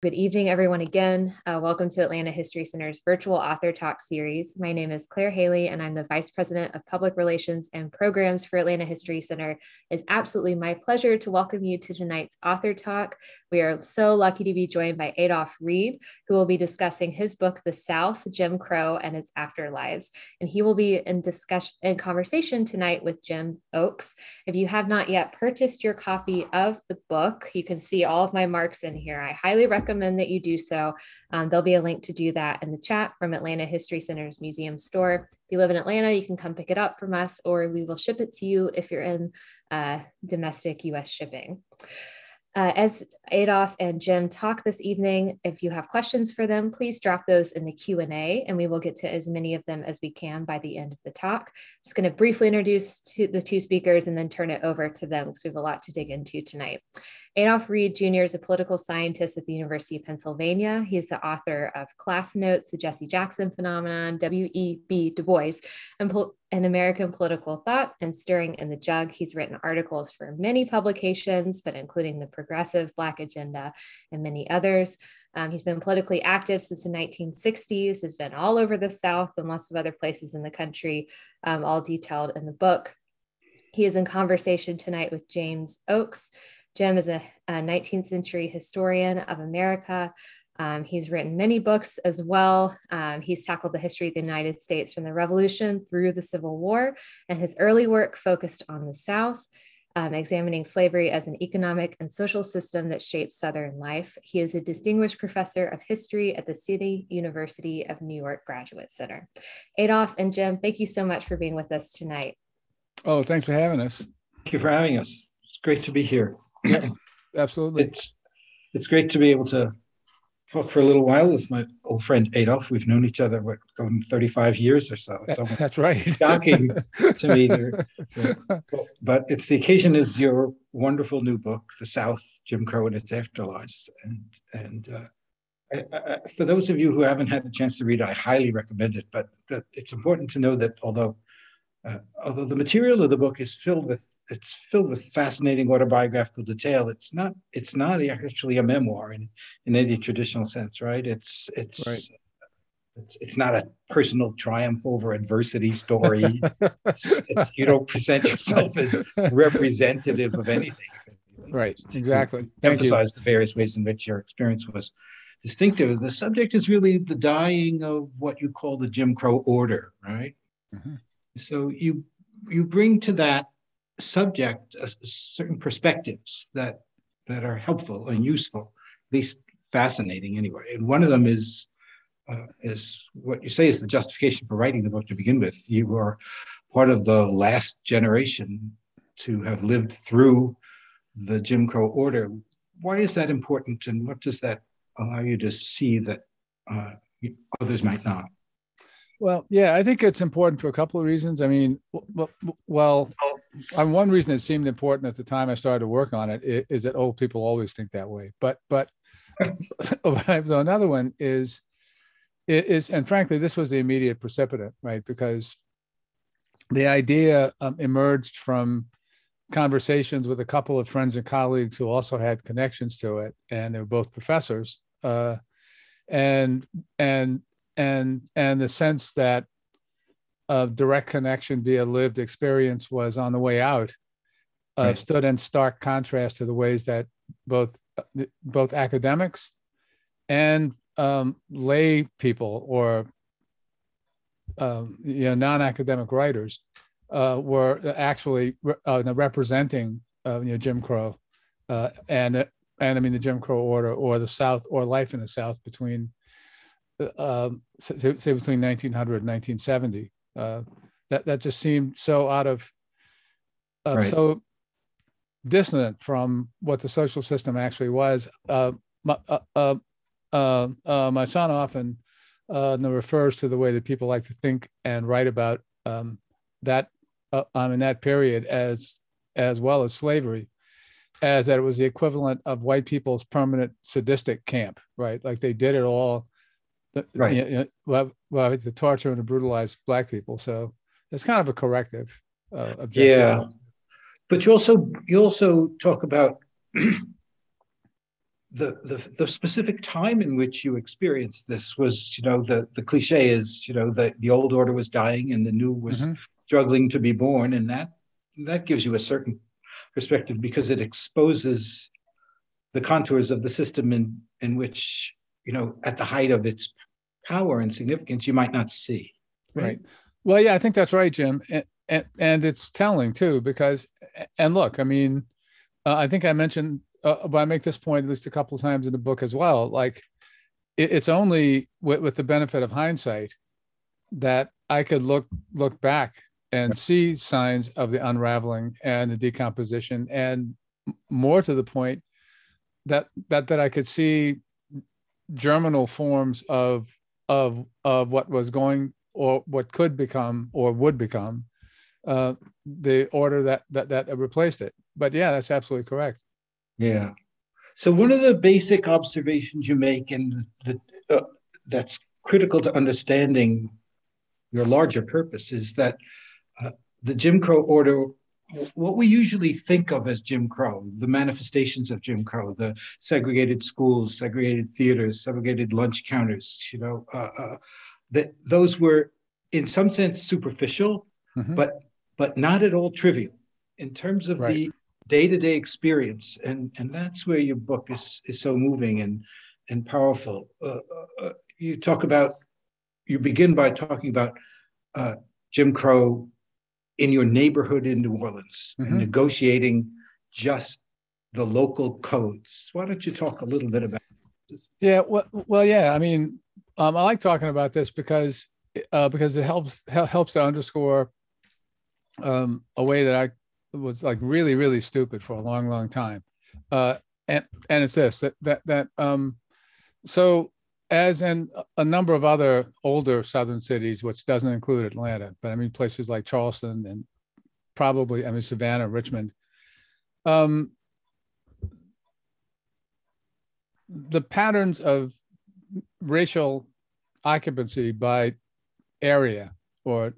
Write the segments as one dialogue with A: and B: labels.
A: Good evening, everyone, again. Uh, welcome to Atlanta History Center's virtual author talk series. My name is Claire Haley, and I'm the Vice President of Public Relations and Programs for Atlanta History Center. It's absolutely my pleasure to welcome you to tonight's author talk. We are so lucky to be joined by Adolph Reed, who will be discussing his book, The South, Jim Crow and Its Afterlives. And he will be in discussion and conversation tonight with Jim Oakes. If you have not yet purchased your copy of the book, you can see all of my marks in here. I highly recommend recommend that you do so. Um, there'll be a link to do that in the chat from Atlanta History Center's museum store. If you live in Atlanta, you can come pick it up from us, or we will ship it to you if you're in uh, domestic US shipping. Uh, as Adolph and Jim talk this evening, if you have questions for them, please drop those in the Q&A and we will get to as many of them as we can by the end of the talk. I'm just going to briefly introduce to the two speakers and then turn it over to them because we have a lot to dig into tonight. Adolph Reed Jr. is a political scientist at the University of Pennsylvania. He is the author of Class Notes, The Jesse Jackson Phenomenon, W.E.B. Du Bois, and an American Political Thought and Stirring in the Jug. He's written articles for many publications, but including the Progressive Black Agenda and many others. Um, he's been politically active since the 1960s, has been all over the South and lots of other places in the country, um, all detailed in the book. He is in conversation tonight with James Oakes. Jim is a, a 19th century historian of America, um, he's written many books as well. Um, he's tackled the history of the United States from the Revolution through the Civil War, and his early work focused on the South, um, examining slavery as an economic and social system that shaped Southern life. He is a distinguished professor of history at the City University of New York Graduate Center. Adolph and Jim, thank you so much for being with us tonight.
B: Oh, thanks for having us.
C: Thank you for having us. It's great to be here.
B: Yeah, absolutely.
C: It's it's great to be able to talk for a little while with my old friend Adolph. We've known each other what going 35 years or so.
B: It's that's, that's right.
C: Shocking to me. but it's the occasion is your wonderful new book, The South, Jim Crow and its Afterlives. And and uh, I, I, for those of you who haven't had a chance to read it, I highly recommend it. But it's important to know that although uh, although the material of the book is filled with it's filled with fascinating autobiographical detail it's not it's not actually a memoir in in any traditional sense right it's it's right. It's, it's not a personal triumph over adversity story. it's, it's, you don't present yourself as representative of anything.
B: Right, exactly.
C: emphasize the various ways in which your experience was distinctive. The subject is really the dying of what you call the Jim Crow order, right? Mm-hmm. So you you bring to that subject certain perspectives that that are helpful and useful, at least fascinating anyway. And one of them is uh, is what you say is the justification for writing the book to begin with. You are part of the last generation to have lived through the Jim Crow order. Why is that important, and what does that allow you to see that uh, others might not?
B: Well, yeah, I think it's important for a couple of reasons. I mean, well, well on one reason it seemed important at the time I started to work on it is that old people always think that way. But but so another one is is and frankly this was the immediate precipitant, right? Because the idea um, emerged from conversations with a couple of friends and colleagues who also had connections to it, and they were both professors. Uh, and and and and the sense that a direct connection via lived experience was on the way out uh, right. stood in stark contrast to the ways that both both academics and um, lay people or um, you know non-academic writers uh, were actually uh, representing uh, you know Jim Crow uh, and and I mean the Jim Crow order or the South or life in the South between um, say, say, between 1900 and 1970. Uh, that that just seemed so out of uh, right. so dissonant from what the social system actually was. Uh, my, uh, um, uh, uh, my son often refers to the way that people like to think and write about um, that um, in that period as as well as slavery as that it was the equivalent of white people's permanent sadistic camp, right? Like they did it all right. You know, well, well, to torture and to brutalize black people. So it's kind of a corrective uh, objective.
C: Yeah, but you also you also talk about the, the the specific time in which you experienced this was, you know, the the cliche is, you know, the the old order was dying and the new was mm-hmm. struggling to be born, and that that gives you a certain perspective because it exposes the contours of the system in in which you know at the height of its power and significance you might not see
B: right, right. well yeah i think that's right jim and, and, and it's telling too because and look i mean uh, i think i mentioned uh, but i make this point at least a couple of times in the book as well like it, it's only with, with the benefit of hindsight that i could look look back and see signs of the unraveling and the decomposition and more to the point that that that I could see germinal forms of of of what was going or what could become or would become uh, the order that that that replaced it. But yeah, that's absolutely correct.
C: Yeah. So one of the basic observations you make, and the, uh, that's critical to understanding your larger purpose, is that uh, the Jim Crow order what we usually think of as Jim Crow, the manifestations of Jim Crow, the segregated schools, segregated theaters, segregated lunch counters, you know, uh, uh, that those were in some sense superficial, mm-hmm. but but not at all trivial in terms of right. the day-to-day experience, and and that's where your book is is so moving and and powerful. Uh, uh, uh you talk about, you begin by talking about uh, Jim Crow in your neighborhood in New Orleans mm-hmm. and negotiating just the local codes. Why don't you talk a little bit about this?
B: Yeah, well, well yeah. I mean, um, I like talking about this because uh, because it helps helps to underscore um, a way that I was like really really stupid for a long long time, uh, and and it's this that that that um, so as in a number of other older southern cities, which doesn't include Atlanta, but I mean places like Charleston and probably I mean Savannah, Richmond. Um, the patterns of racial occupancy by area or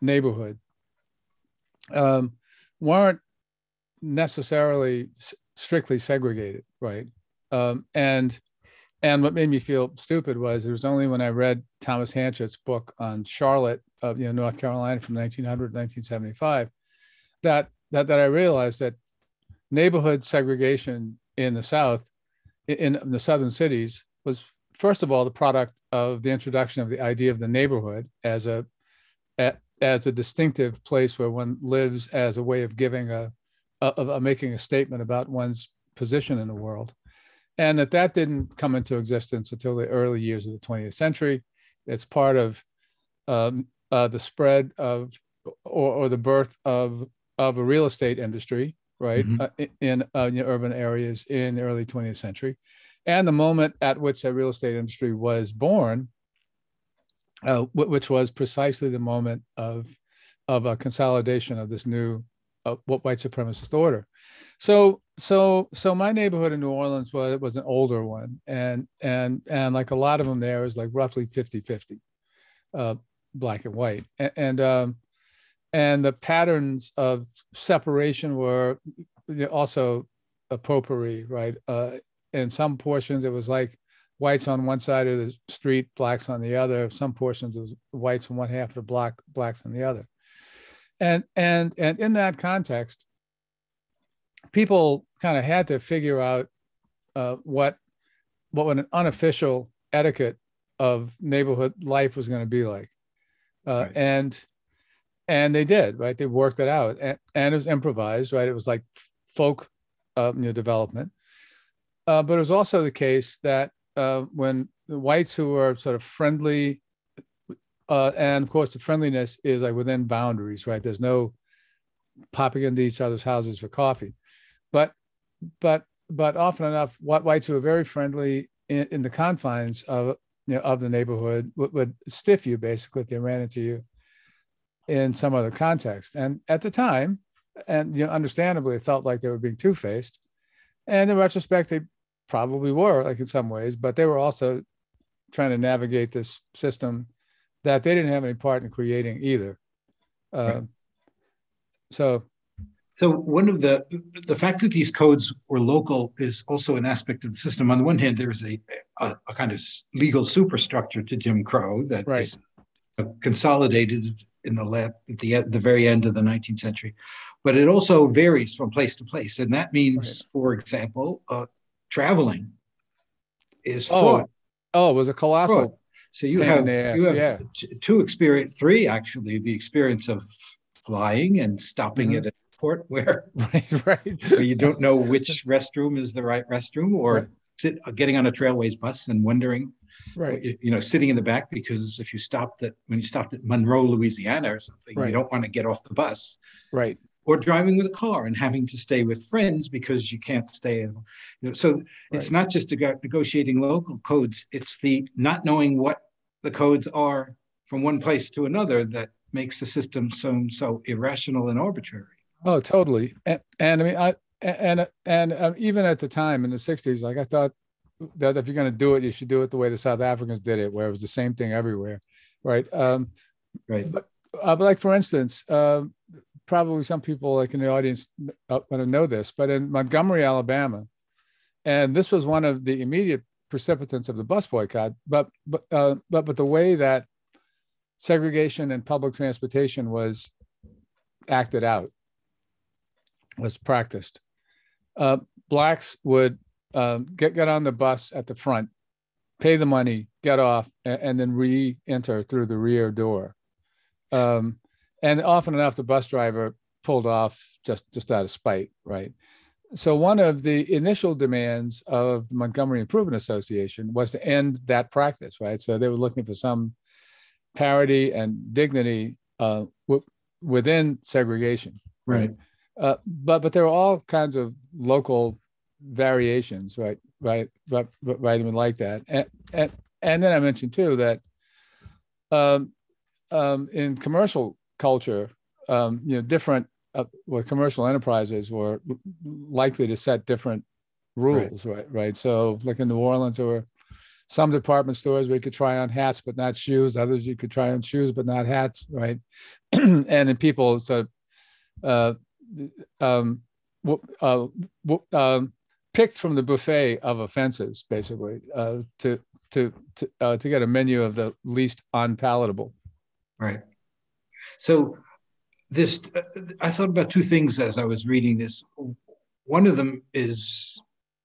B: neighborhood um, weren't necessarily strictly segregated, right? Um, and and what made me feel stupid was it was only when I read Thomas Hanchett's book on Charlotte of you know North Carolina from 1900 to 1975 that that that I realized that neighborhood segregation in the South, in, in the southern cities, was first of all the product of the introduction of the idea of the neighborhood as a as a distinctive place where one lives as a way of giving a, of making a statement about one's position in the world and that that didn't come into existence until the early years of the 20th century. It's part of um, uh, the spread of or, or, the birth of of a real estate industry, right, mm-hmm. uh, in, uh, in urban areas in the early 20th century, and the moment at which that real estate industry was born, uh, which was precisely the moment of of a consolidation of this new uh, what white supremacist order. So so so my neighborhood in New Orleans was was an older one, and and and like a lot of them there is like roughly 50-50, uh, black and white, and, and um, and the patterns of separation were also a potpourri, right? Uh, in some portions, it was like whites on one side of the street, blacks on the other. Some portions it was whites on one half of the block, blacks on the other. And and and in that context, people kind of had to figure out uh, what what an unofficial etiquette of neighborhood life was going to be like, uh, right. and and they did right. They worked it out, and, and it was improvised, right? It was like folk uh, you know, development, uh, but it was also the case that uh, when the whites who were sort of friendly, uh, and of course the friendliness is like within boundaries, right? There's no popping into each other's houses for coffee but but often enough, whites who are very friendly in, in the confines of you know, of the neighborhood would, would stiff you basically if they ran into you in some other context. And at the time, and you know, understandably, it felt like they were being two faced. And in retrospect, they probably were, like in some ways, but they were also trying to navigate this system that they didn't have any part in creating either. Uh, so
C: So one of the the fact that these codes were local is also an aspect of the system. On the one hand, there's a a, a kind of legal superstructure to Jim Crow that right. is consolidated in the lab at the the very end of the 19th century, but it also varies from place to place, and that means, right. for example, uh, traveling is
B: oh. Oh, it was a colossal. Fraud.
C: So you have you have yeah. two experience, three actually, the experience of flying and stopping mm-hmm. at an airport where, right, right. where you don't know which restroom is the right restroom, or right. sit, getting on a trailways bus and wondering, right, you know, sitting in the back because if you stopped at when you stopped at Monroe, Louisiana, or something, right. you don't want to get off the bus,
B: right,
C: or driving with a car and having to stay with friends because you can't stay. You know, so right. it's not just about negotiating local codes; it's the not knowing what the codes are from one place to another that makes the system so so irrational and arbitrary.
B: Oh, totally. And, and I mean, I and and um, even at the time in the '60s, like I thought that if you're going to do it, you should do it the way the South Africans did it, where it was the same thing everywhere, right? Um,
C: right.
B: But, uh, but like for instance, uh, probably some people like in the audience uh, want to know this, but in Montgomery, Alabama, and this was one of the immediate precipitants of the bus boycott. But but uh, but but the way that segregation and public transportation was acted out was practiced. Uh, blacks would um, get get on the bus at the front, pay the money, get off, and, and then re-enter through the rear door. Um, and often enough, the bus driver pulled off just just out of spite, right? So one of the initial demands of the Montgomery Improvement Association was to end that practice, right? So they were looking for some parity and dignity uh, w- within segregation, right? right. Uh, but but there are all kinds of local variations, right? Right, right, right, even like that. And, and and then I mentioned too that um, um, in commercial culture, um, you know, different uh, well, commercial enterprises were likely to set different rules, right. right? Right. So, like in New Orleans, there were some department stores where you could try on hats but not shoes. Others you could try on shoes but not hats, right? and then people so uh, um, uh, um, picked from the buffet of offenses, basically, uh, to to to uh, to get a menu of the least unpalatable.
C: Right. So this, uh, I thought about two things as I was reading this. One of them is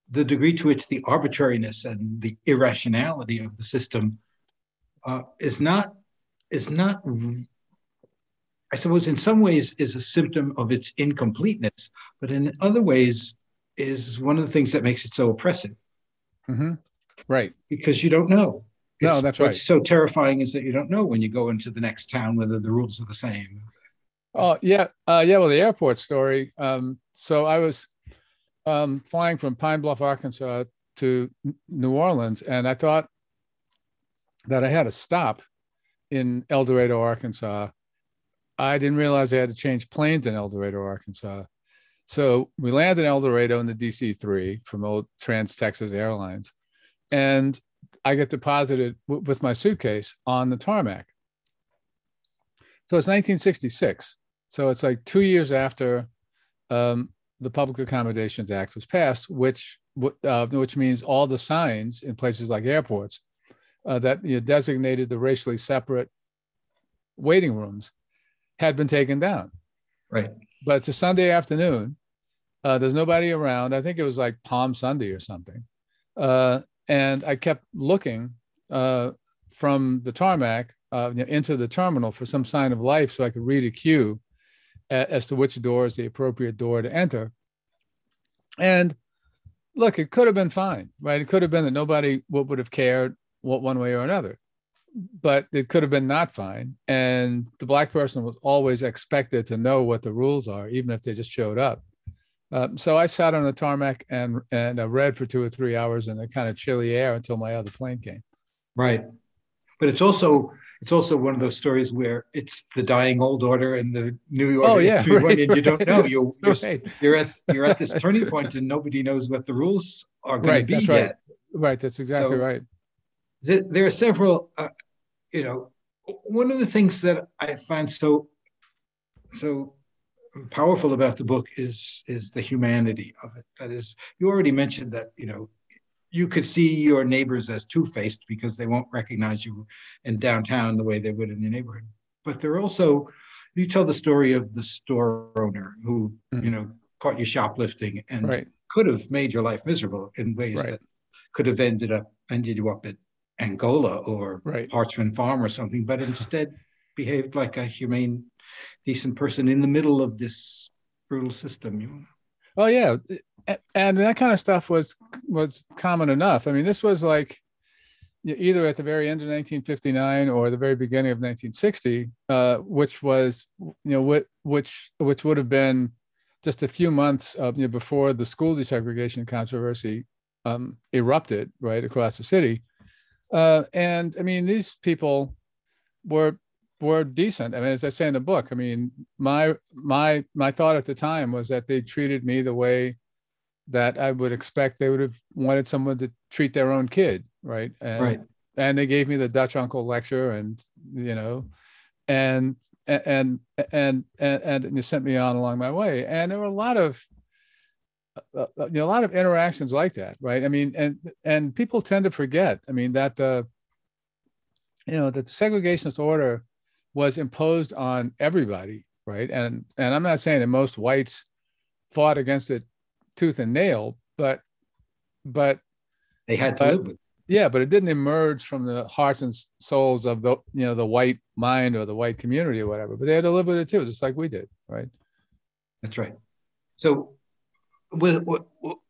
C: the degree to which the arbitrariness and the irrationality of the system uh, is not is not I suppose in some ways is a symptom of its incompleteness, but in other ways is one of the things that makes it so oppressive.
B: Mm-hmm. Right.
C: Because you don't know.
B: It's, no, that's right.
C: What's so terrifying is that you don't know when you go into the next town whether the rules are the same.
B: Oh yeah, uh, yeah. Well, the airport story. Um, so I was um, flying from Pine Bluff, Arkansas to New Orleans, and I thought that I had a stop in El Dorado, Arkansas. I didn't realize I had to change planes in El Dorado, Arkansas. So we landed in El Dorado in the DC 3 from old Trans Texas Airlines. And I get deposited w- with my suitcase on the tarmac. So it's 1966. So it's like two years after um, the Public Accommodations Act was passed, which uh, which means all the signs in places like airports uh, that you know, designated the racially separate waiting rooms had been taken down.
C: Right.
B: But it's a Sunday afternoon. Uh, there's nobody around. I think it was like Palm Sunday or something. Uh, and I kept looking uh, from the tarmac uh, into the terminal for some sign of life so I could read a cue as to which door is the appropriate door to enter. And look, it could have been fine, right? It could have been that nobody would have cared what one way or another, but it could have been not fine. And the black person was always expected to know what the rules are, even if they just showed up. Um, so I sat on the tarmac and and uh, read for two or three hours in the kind of chilly air until my other plane came.
C: Right, but it's also it's also one of those stories where it's the dying old order and the new order.
B: Oh yeah, right,
C: and you don't know. You're you're, right. you're, at you're at this turning point, and nobody knows what the rules are going
B: right,
C: to be
B: that's
C: yet.
B: Right. right, that's exactly so right.
C: there are several. Uh, you know, one of the things that I find so so powerful about the book is is the humanity of it. That is, you already mentioned that you know you could see your neighbors as two-faced because they won't recognize you in downtown the way they would in your neighborhood. But they're also you tell the story of the store owner who mm. you know caught you shoplifting and right. could have made your life miserable in ways right. that could have ended up ended you up at Angola or right. Parchman Farm or something, but instead behaved like a humane, decent person in the middle of this brutal system. You know?
B: Oh yeah, and that kind of stuff was was common enough. I mean, this was like either at the very end of 1959 or the very beginning of 1960, uh, which was you know what which which would have been just a few months of, you know, before the school desegregation controversy um, erupted right across the city. Uh, and I mean, these people were were decent. I mean, as I say in the book, I mean, my my my thought at the time was that they treated me the way that I would expect they would have wanted someone to treat their own kid, right? And,
C: right.
B: And they gave me the Dutch uncle lecture, and you know, and and and and and you sent me on along my way. And there were a lot of uh, uh, you know, a lot of interactions like that, right? I mean, and and people tend to forget. I mean that the you know that segregationist order was imposed on everybody, right? And and I'm not saying that most whites fought against it tooth and nail, but but
C: they had to but, live with. It.
B: Yeah, but it didn't emerge from the hearts and souls of the you know the white mind or the white community or whatever. But they had to live with it too, just like we did, right?
C: That's right. So was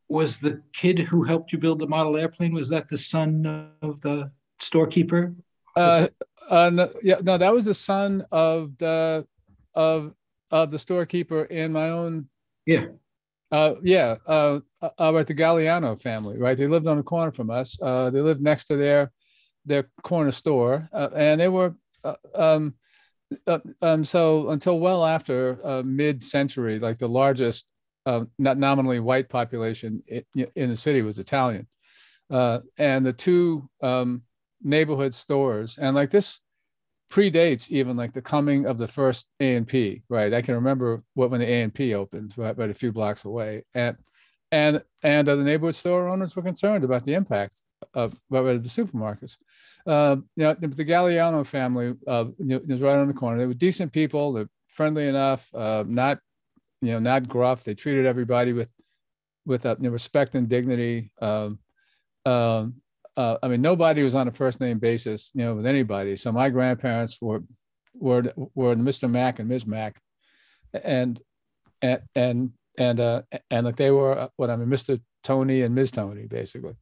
C: was the kid who helped you build the model airplane? Was that the son of the storekeeper?
B: Uh, uh, no, yeah, no, that was the son of the of of the storekeeper in my own.
C: Yeah.
B: Uh, yeah, uh, uh, right, the Galliano family, right? They lived on the corner from us. Uh, they lived next to their their corner store, uh, and they were uh, um, uh, um, so until well after uh, mid-century, like the largest uh, not nominally white population in, the city was Italian, uh, and the two um, neighborhood stores, and like this predates even like the coming of the first A and P. Right, I can remember what when the A and P opened, right, right a few blocks away, and and and uh, the neighborhood store owners were concerned about the impact of right, the supermarkets. Uh, you know, the, the Galliano family uh, you know, was right on the corner. They were decent people. They're friendly enough, uh, not you know, not gruff. They treated everybody with with uh, respect and dignity. Um, um, uh, I mean, nobody was on a first name basis, you know, with anybody. So my grandparents were were were Mr. Mack and Ms. Mack, and and and and uh, and like they were uh, what I mean, Mr. Tony and Ms. Tony, basically.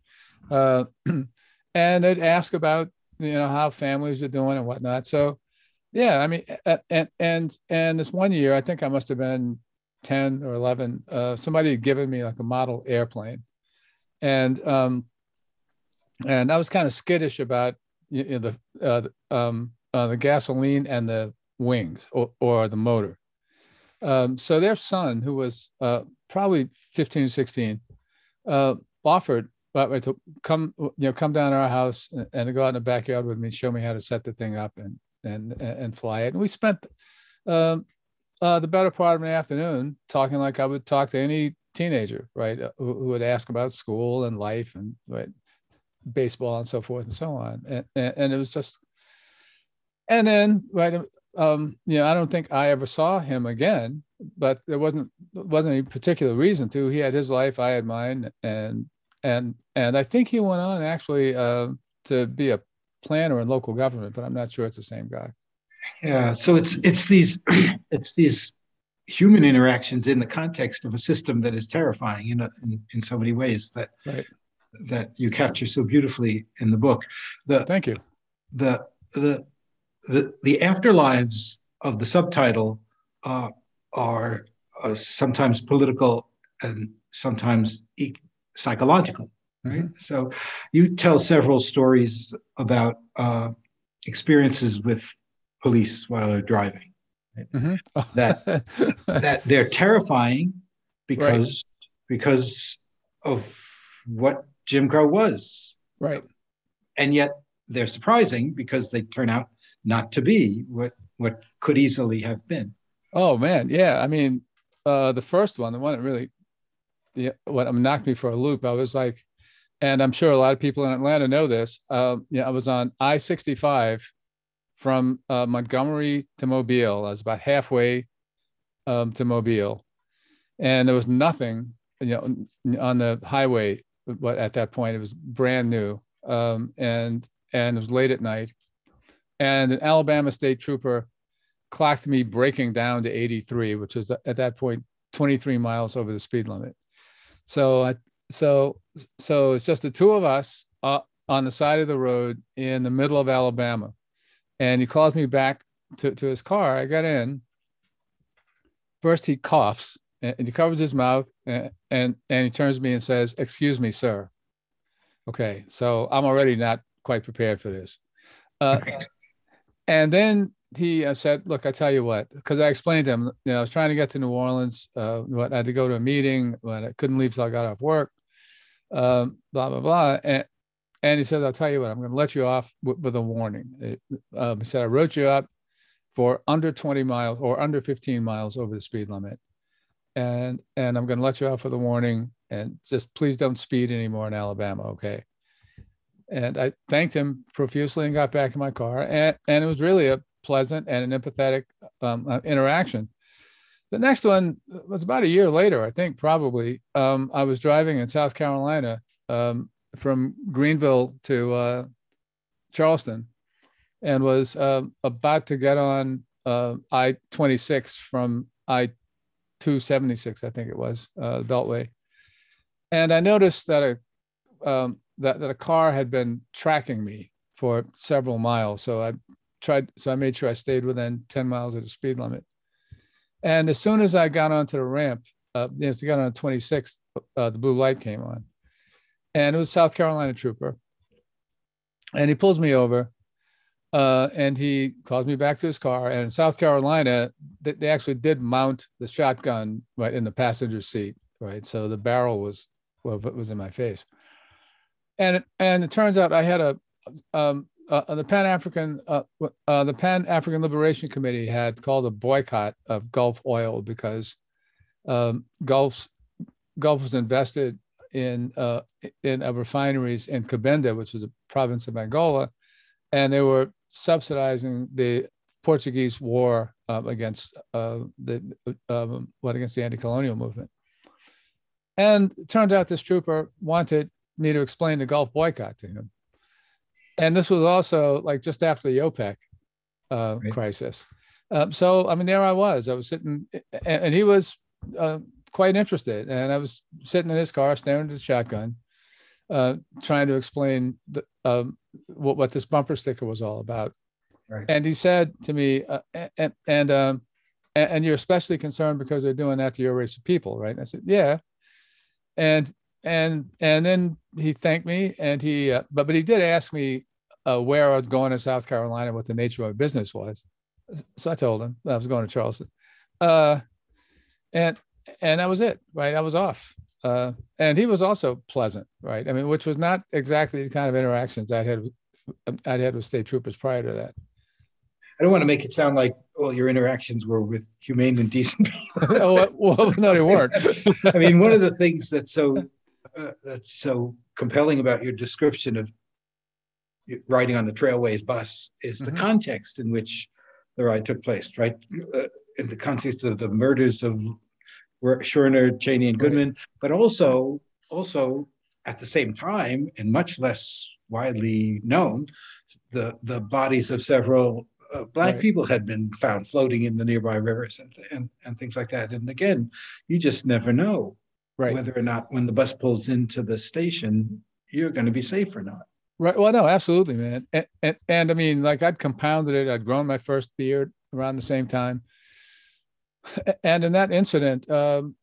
B: Uh, and they'd ask about you know how families are doing and whatnot. So yeah, I mean, and and and this one year, I think I must have been 10 or 11, uh, somebody had given me like a model airplane. And um, and I was kind of skittish about you know, the uh, um, uh, the gasoline and the wings or, or the motor. Um, so their son, who was uh, probably 15 or 16, uh, offered to come you know come down to our house and, and, to go out in the backyard with me, show me how to set the thing up and and and fly it. And we spent um, uh, the better part of an afternoon talking like I would talk to any teenager, right, uh, who, who would ask about school and life and right, baseball and so forth and so on. And, and, and it was just, and then right, um, you know, I don't think I ever saw him again, but there wasn't wasn't any particular reason to. He had his life, I had mine, and and and I think he went on actually uh, to be a planner in local government, but I'm not sure it's the same guy
C: yeah so it's it's these it's these human interactions in the context of a system that is terrifying in, a, in, in so many ways that
B: right.
C: that you capture so beautifully in the book the
B: thank you
C: the the the, the afterlives of the subtitle uh, are uh, sometimes political and sometimes e- psychological right mm-hmm. so you tell several stories about uh, experiences with police while they're driving. Mm-hmm. that that they're terrifying because right. because of what Jim Crow was.
B: Right.
C: And yet they're surprising because they turn out not to be what what could easily have been.
B: Oh man, yeah. I mean, uh, the first one, the one that really, yeah, what knocked me for a loop, I was like, and I'm sure a lot of people in Atlanta know this. Uh, yeah, I was on I-65 from uh, Montgomery to Mobile. I was about halfway um, to Mobile, and there was nothing, you know, on the highway. But at that point, it was brand new, um, and and it was late at night, and an Alabama state trooper clocked me breaking down to 83, which was at that point 23 miles over the speed limit. So I, so so it's just the two of us uh, on the side of the road in the middle of Alabama, and he calls me back to, to his car. I got in. First, he coughs and he covers his mouth and, and and he turns to me and says, "Excuse me, sir." Okay, so I'm already not quite prepared for this. Uh, and then he uh, said, "Look, I tell you what," because I explained to him, you know, I was trying to get to New Orleans, uh, what I had to go to a meeting, but I couldn't leave till I got off work, um, blah blah blah, and and he said, "I'll tell you what, I'm going to let you off with, with a warning." It, um, he said, "I wrote you up for under 20 miles or under 15 miles over the speed limit, and and I'm going to let you off with a warning, and just please don't speed anymore in Alabama, okay?" And I thanked him profusely and got back in my car, and and it was really a pleasant and an empathetic um, uh, interaction. The next one was about a year later, I think, probably. Um, I was driving in South Carolina um, from Greenville to uh, Charleston and was uh, about to get on uh, I 26 from I 276, I think it was, uh, Beltway. And I noticed that a, um, that, that a car had been tracking me for several miles. So I tried, so I made sure I stayed within 10 miles of the speed limit. And as soon as I got onto the ramp, uh, you know, to get on 26th, uh, the blue light came on. And it was South Carolina trooper. And he pulls me over uh, and he calls me back to his car. And in South Carolina, they, they actually did mount the shotgun right in the passenger seat, right? So the barrel was well, was in my face. And and it turns out I had a um, uh, the Pan African uh, uh, the Pan African Liberation Committee had called a boycott of Gulf oil because um, Gulf's Gulf was invested in uh, in refineries in Cabinda, which was a province of Angola, and they were subsidizing the Portuguese war um, against uh, the um, what against the anti-colonial movement. And it turned out this trooper wanted me to explain the Gulf boycott to him and this was also like just after the OPEC uh, right. crisis. Um, so I mean, there I was. I was sitting, and, and he was uh, quite interested, and I was sitting in his car, staring at the shotgun, uh, trying to explain the, um, what what this bumper sticker was all about. Right. And he said to me, uh, and and, um, and you're especially concerned because they're doing that to your race of people, right? And I said, yeah. And and and then he thanked me and he uh, but but he did ask me uh, where I was going in South Carolina, what the nature of my business was. So I told him I was going to Charleston, uh, and and that was it. Right, I was off. Uh, and he was also pleasant, right? I mean, which was not exactly the kind of interactions I'd had I'd had with state troopers prior to that.
C: I don't want to make it sound like all your interactions were with humane and decent
B: people. oh, well, no, they weren't.
C: I mean, one of the things that's so uh, that's so compelling about your description of riding on the Trailways bus is mm-hmm. the context in which the ride took place, right? Uh, in the context of the murders of Schwerner, Cheney, and Goodman, right. but also also at the same time, and much less widely known, the the bodies of several uh, black right. people had been found floating in the nearby rivers and, and and things like that. And again, you just never know right. whether or not when the bus pulls into the station, you're going to be safe or not.
B: Right. Well, no, absolutely, man. And, and, and I mean, like I'd compounded it. I'd grown my first beard around the same time. And in that incident, um,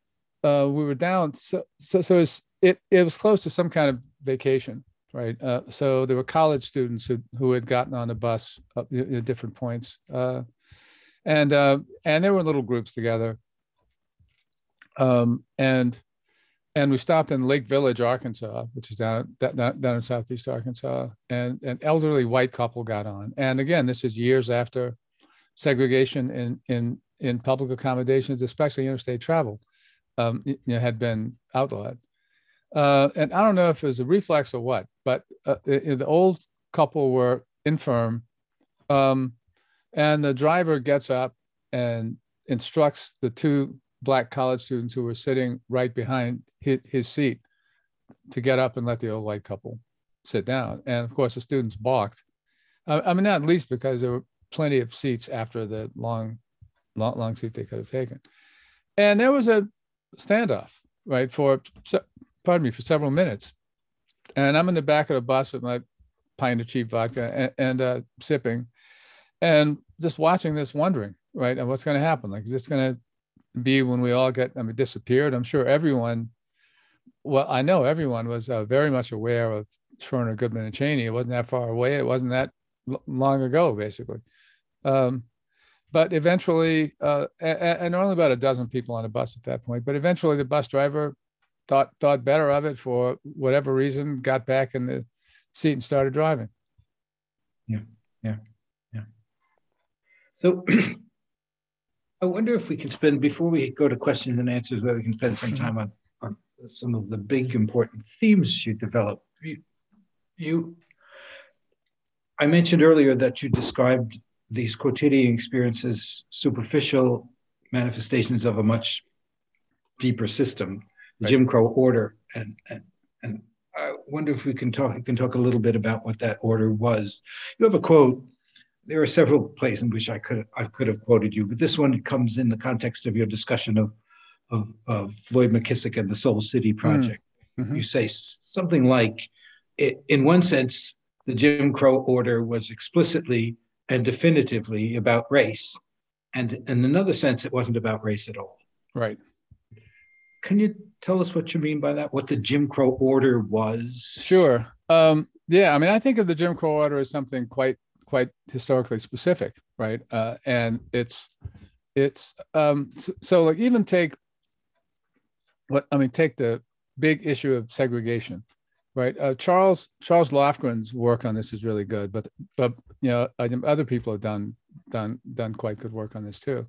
B: uh, we were down. So, so, so it, was, it, it was close to some kind of vacation, right? Uh, so there were college students who, who had gotten on the bus at, at different points. Uh, and, uh, and they were in little groups together. Um, and and we stopped in Lake Village, Arkansas, which is down, down, down in southeast Arkansas, and an elderly white couple got on. And again, this is years after segregation in in in public accommodations, especially interstate travel, um, you know, had been outlawed. Uh, and I don't know if it was a reflex or what, but uh, the, old couple were infirm, um, and the driver gets up and instructs the two black college students who were sitting right behind his, his seat to get up and let the old white couple sit down. And of course, the students balked. I mean, not least because there were plenty of seats after the long, long, long seat they could have taken. And there was a standoff, right, for, pardon me, for several minutes. And I'm in the back of the bus with my pint of cheap vodka and, and uh, sipping and just watching this, wondering, right, and what's going to happen? Like, is this going to be when we all get, I mean, disappeared? I'm sure everyone, well, I know everyone was uh, very much aware of Schwerner, Goodman, and Cheney. It wasn't that far away. It wasn't that long ago, basically. Um, but eventually, uh, and, only about a dozen people on a bus at that point. But eventually, the bus driver thought thought better of it for whatever reason, got back in the seat and started driving.
C: Yeah, yeah, yeah. So. I wonder if we can spend before we go to questions and answers, whether we can spend some mm-hmm. time on, on some of the big important themes you developed. You, you I mentioned earlier that you described these quotidian experiences superficial manifestations of a much deeper system, right. Jim Crow order, and and and I wonder if we can talk can talk a little bit about what that order was. You have a quote. There are several places in which I could I could have quoted you, but this one comes in the context of your discussion of of, of Floyd McKissick and the Soul City Project. Mm-hmm. You say something like, in one sense, the Jim Crow order was explicitly and definitively about race. And in another sense, it wasn't about race at all.
B: Right.
C: Can you tell us what you mean by that? What the Jim Crow order was?
B: Sure. Um, yeah, I mean, I think of the Jim Crow order as something quite quite historically specific, right? Uh, and it's it's um, so, so like even take what I mean, take the big issue of segregation right? Uh, Charles Charles Lofgren's work on this is really good, but but you know other people have done done done quite good work on this too.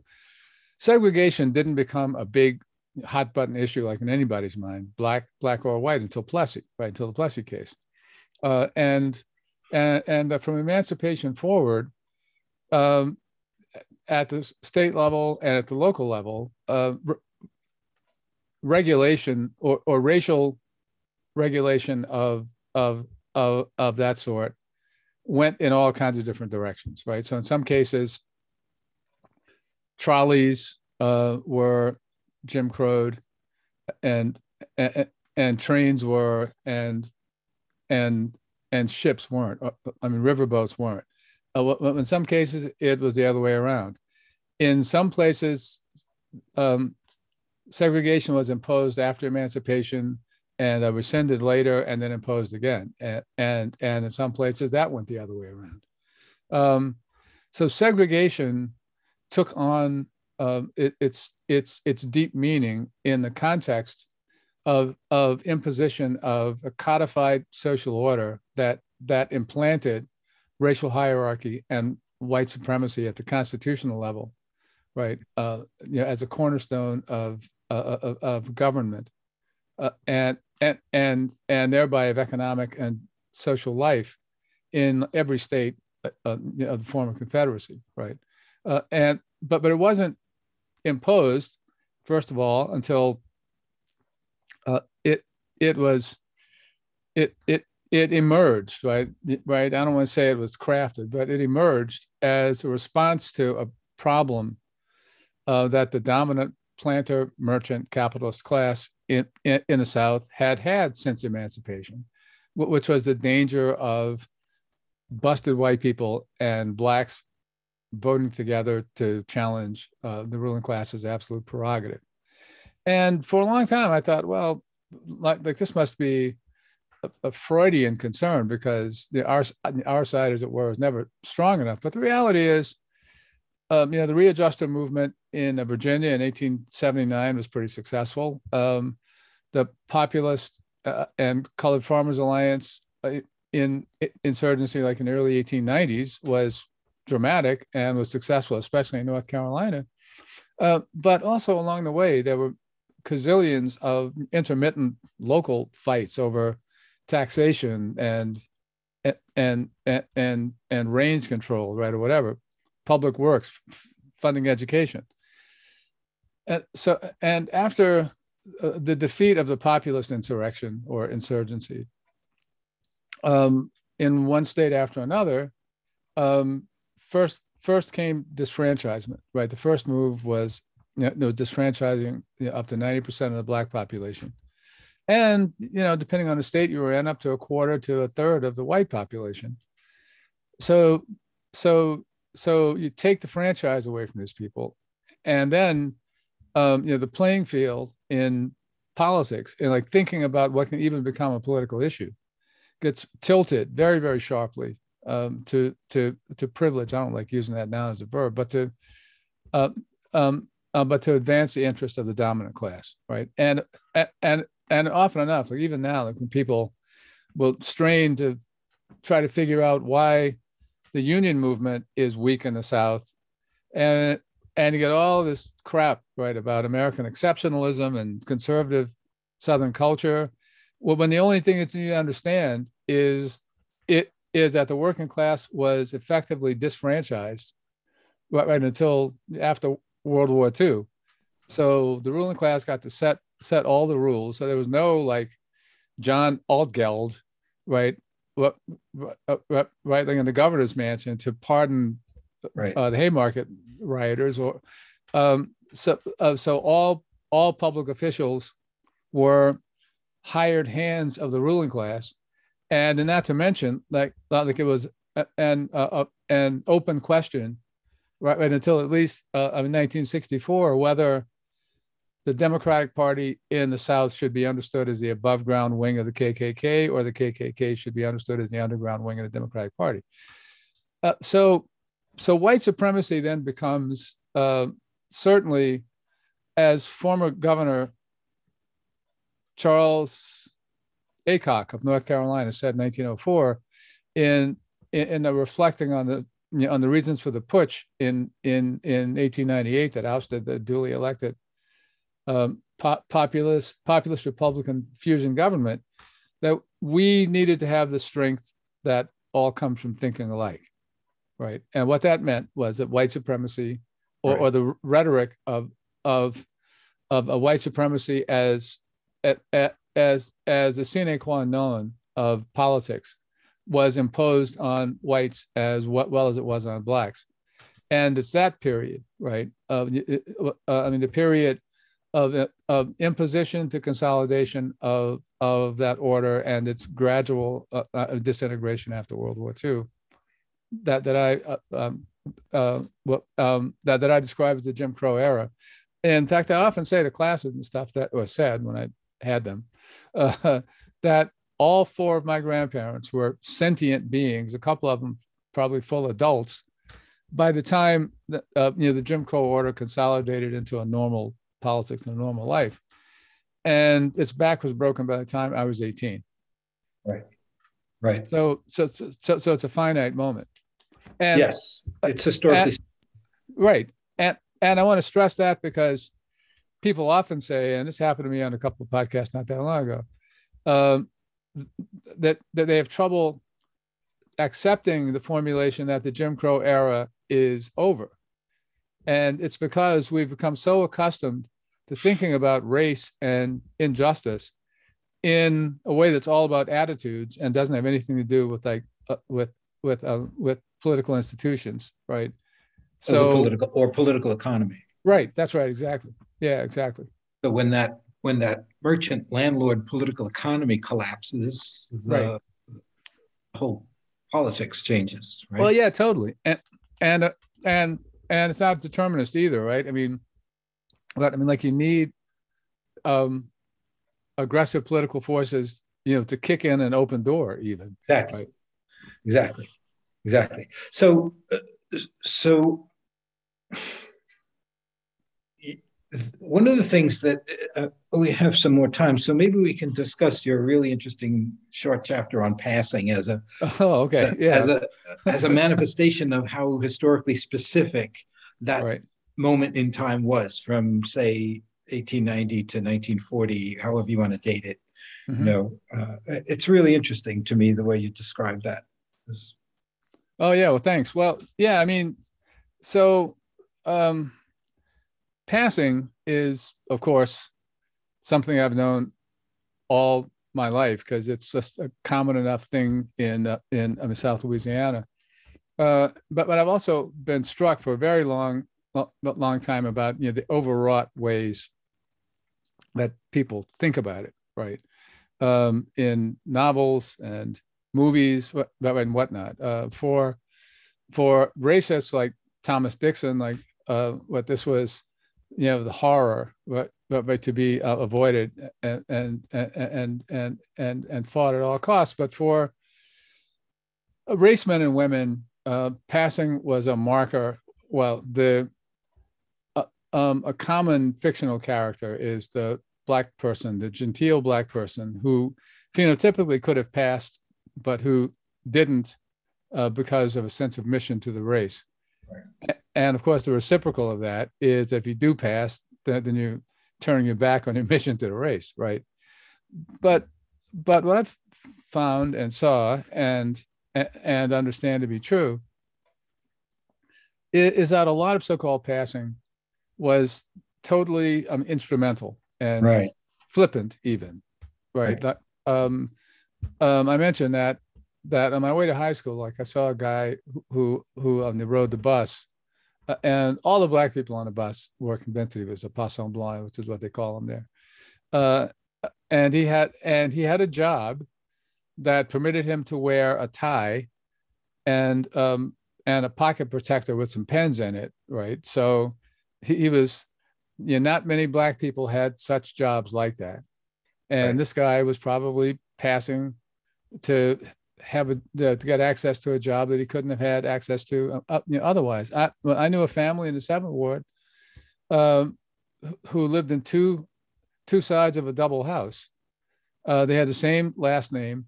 B: Segregation didn't become a big hot button issue like in anybody's mind, black black or white, until Plessy, right? Until the Plessy case, uh, and and and uh, from emancipation forward. Um, at the state level and at the local level, uh, re- regulation or, or racial regulation of of of of that sort went in all kinds of different directions, right? So in some cases, trolleys uh, were Jim Crowed, and, and and trains were, and and and ships weren't. Uh, I mean, riverboats weren't. Uh, in some cases, it was the other way around. In some places, um, segregation was imposed after emancipation and uh, rescinded later and then imposed again. And, and, and in some places that went the other way around. Um, so segregation took on uh, it, its, its, its deep meaning in the context of, of imposition of a codified social order that, that implanted racial hierarchy and white supremacy at the constitutional level, right? Uh, you know, as a cornerstone of, uh, of, of government. Uh, and and and and thereby of economic and social life in every state uh, uh of the former Confederacy, right? Uh, and but but it wasn't imposed, first of all, until uh, it it was it it it emerged, right? Right. I don't want to say it was crafted, but it emerged as a response to a problem uh, that the dominant planter, merchant, capitalist class in, in, in the South had had since emancipation, which was the danger of busted white people and blacks voting together to challenge uh, the ruling class's absolute prerogative. And for a long time, I thought, well, like, like this must be a, a Freudian concern because the, our, our side, as it were, is never strong enough. But the reality is, um, you know, the readjuster movement in Virginia in 1879 was pretty successful. Um, the Populist uh, and Colored Farmers Alliance uh, in insurgency, like in the early 1890s, was dramatic and was successful, especially in North Carolina. Uh, but also along the way, there were gazillions of intermittent local fights over taxation and and and and, and range control, right, or whatever, public works, funding education. And so, and after uh, the defeat of the populist insurrection or insurgency, um, in one state after another, um, first first came disfranchisement. Right, the first move was you know, disfranchising you know, up to ninety percent of the black population, and you know, depending on the state you were in, up to a quarter to a third of the white population. So, so, so you take the franchise away from these people, and then um, you know the playing field in politics and like thinking about what can even become a political issue gets tilted very very sharply um, to to to privilege. I don't like using that noun as a verb, but to uh, um, uh, but to advance the interest of the dominant class, right? And and and often enough, like even now, like when people will strain to try to figure out why the union movement is weak in the South, and and you get all this crap right about American exceptionalism and conservative Southern culture. Well, when the only thing that you need to understand is it is that the working class was effectively disfranchised right, right until after World War II. So the ruling class got to set set all the rules. So there was no like John Altgeld, right, right, right, like in the governor's mansion to pardon right. uh, the Haymarket rioters, or um, so uh, so all all public officials were hired hands of the ruling class, and not to mention like like it was an uh, an open question, right, right until at least uh, 1964 whether the Democratic Party in the South should be understood as the above ground wing of the KKK, or the KKK should be understood as the underground wing of the Democratic Party. Uh, so, so white supremacy then becomes uh, certainly, as former Governor Charles Aycock of North Carolina said in 1904, in in, in reflecting on the you know, on the reasons for the putsch in in in 1898 that ousted the duly elected um, po- populist populist Republican fusion government, that we needed to have the strength that all comes from thinking alike, right? And what that meant was that white supremacy, or, right. or the rhetoric of of of a white supremacy as as as the sine qua non of politics was imposed on whites as well as it was on blacks and it's that period right uh, i mean the period of, of imposition to consolidation of of that order and its gradual uh, uh, disintegration after world war ii that that i uh, um, uh, um, that, that i describe as the jim crow era in fact i often say to classes and stuff that was said when i had them, uh, that all four of my grandparents were sentient beings, a couple of them probably full adults. By the time uh, you know the Jim Crow order consolidated into a normal politics and a normal life, and its back was broken by the time I was 18.
C: Right. Right.
B: So so so so it's a finite moment.
C: And yes, it's historically
B: and, right. And and I want to stress that because people often say, and this happened to me on a couple of podcasts not that long ago, um, that that they have trouble accepting the formulation that the Jim Crow era is over, and it's because we've become so accustomed to thinking about race and injustice in a way that's all about attitudes and doesn't have anything to do with like uh, with with uh, with political institutions, right?
C: So or political or political economy.
B: Right. That's right. Exactly. Yeah, exactly.
C: So when that when that merchant landlord political economy collapses, the right. whole politics changes. Right.
B: Well, yeah, totally. And and uh, and and it's not determinist either, right? I mean, but I mean, like you need um, aggressive political forces, you know, to kick in an open door, even.
C: Exactly. Right? Exactly. Exactly. So, uh, so one of the things that uh, we have some more time, so maybe we can discuss your really interesting short chapter on passing as a
B: oh okay
C: as a,
B: yeah
C: as a, as a manifestation of how historically specific that right. Moment in time was from say 1890 to 1940, however you want to date it. Mm-hmm. You know, uh, it's really interesting to me the way you describe that. It's...
B: oh yeah, well thanks. Well yeah, I mean, so. um passing is, of course, something I've known all my life because it's just a common enough thing in uh, in I mean, South Louisiana. Uh, but but I've also been struck for a very long long time about you know the overwrought ways that people think about it, right? Um, in novels and movies and whatnot. Uh, for for racists like Thomas Dixon, like uh, what this was you know the horror but but, but to be uh, avoided and, and and and and and fought at all costs but for race men and women uh, passing was a marker well the um, a common fictional character is the black person the genteel black person who phenotypically could have passed but who didn't uh, because of a sense of mission to the race right. And of course, the reciprocal of that is that if you do pass, then, then you turn your back on your mission to the race, right? But but what I've found and saw and and understand to be true is that a lot of so-called passing was totally um, instrumental and
C: right.
B: flippant even right, right. Um, um, i mentioned that that on my way to high school like i saw a guy who who on the road the bus uh, and all the black people on the bus were convinced that he was a passé blanc, which is what they call him there. Uh, and he had and he had a job that permitted him to wear a tie and um, and a pocket protector with some pens in it, right? So he, he was, you know, not many black people had such jobs like that, and right. this guy was probably passing to have a to get access to a job that he couldn't have had access to uh, you know, otherwise. I I knew a family in the seventh ward um, who lived in two two sides of a double house. Uh, they had the same last name.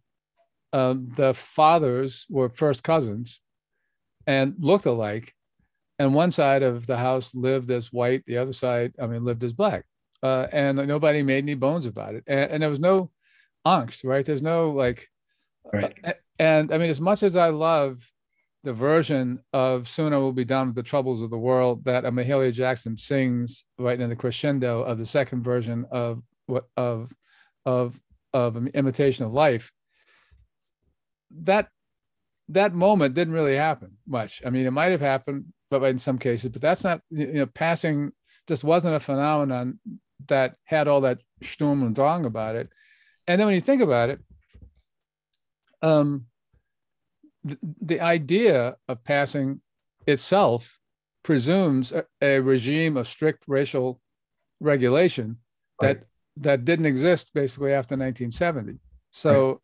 B: Um, the fathers were first cousins and looked alike. And one side of the house lived as white, the other side, I mean, lived as black. Uh, and nobody made any bones about it. And, and there was no angst, right? There's no like,
C: right.
B: Uh, and I mean, as much as I love the version of "Soon I Will Be Done with the Troubles of the World" that Mahalia Jackson sings right in the crescendo of the second version of what of of of imitation of life, that that moment didn't really happen much. I mean, it might have happened, but in some cases, but that's not you know passing. Just wasn't a phenomenon that had all that Sturm und Drang about it. And then when you think about it, um, the, the idea of passing itself presumes a, a, regime of strict racial regulation that right. that didn't exist basically after 1970. So right.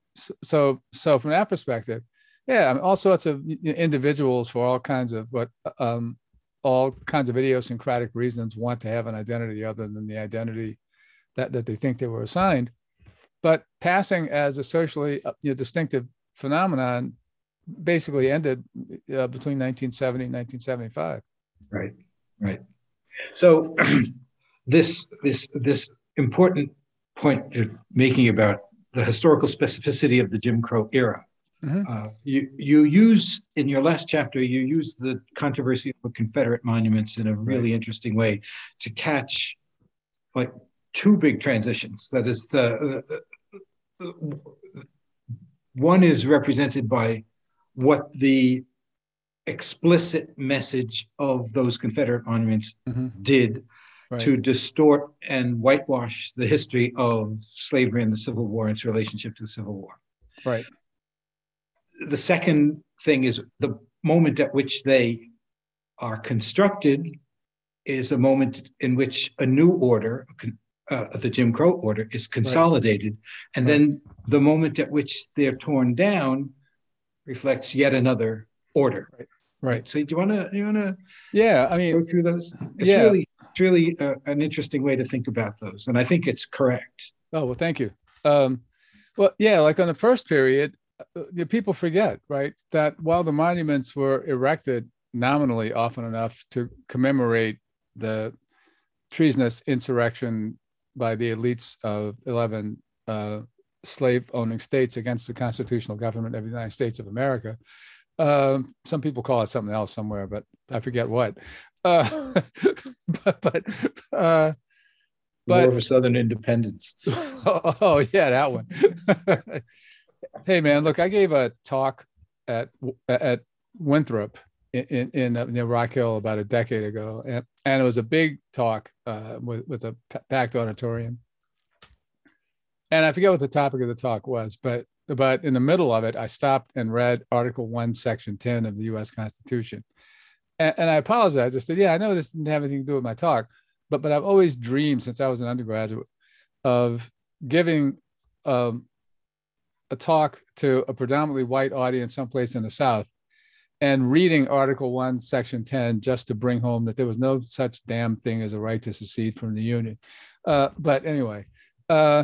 B: so so from that perspective, yeah, all sorts of individuals for all kinds of what um, all kinds of idiosyncratic reasons want to have an identity other than the identity that, that they think they were assigned. But passing as a socially uh, you know, distinctive phenomenon basically ended uh, between 1970 and 1975.
C: Right, right. So this this this important point you're making about the historical specificity of the Jim Crow era. Mm-hmm. Uh, you you use in your last chapter you use the controversy of Confederate monuments in a really right. interesting way to catch like two big transitions. That is the uh, uh one is represented by what the explicit message of those Confederate monuments mm-hmm. did right. to distort and whitewash the history of slavery and the Civil War and its relationship to the Civil War.
B: Right.
C: The second thing is the moment at which they are constructed is a moment in which a new order, uh, the Jim Crow order, is consolidated. Right. And right. then the moment at which they're torn down reflects yet another order.
B: Right. right.
C: So do you want to you want to
B: yeah I mean
C: go through those?
B: It's yeah. Really...
C: it's really a, an interesting way to think about those, and I think it's correct.
B: Oh well, thank you. Um, well, yeah, like on the first period, uh, the people forget, right, that while the monuments were erected nominally often enough to commemorate the treasonous insurrection by the elites of 11 uh, slave owning states against the constitutional government of the United States of America. Uh, some people call it something else somewhere, but I forget what. Uh, but but, uh,
C: but more of a Southern independence.
B: oh, oh yeah, that one. hey man, look, I gave a talk at at Winthrop in in, in uh, near Rock Hill about a decade ago, and, and it was a big talk uh, with with a packed auditorium. And I forget what the topic of the talk was, but but in the middle of it, I stopped and read Article One, Section Ten of the U.S. Constitution, and, and I apologized. I said, "Yeah, I know this didn't have anything to do with my talk, but but I've always dreamed since I was an undergraduate of giving um, a talk to a predominantly white audience someplace in the South and reading Article 1, Section 10, just to bring home that there was no such damn thing as a right to secede from the Union. Uh, but anyway, uh,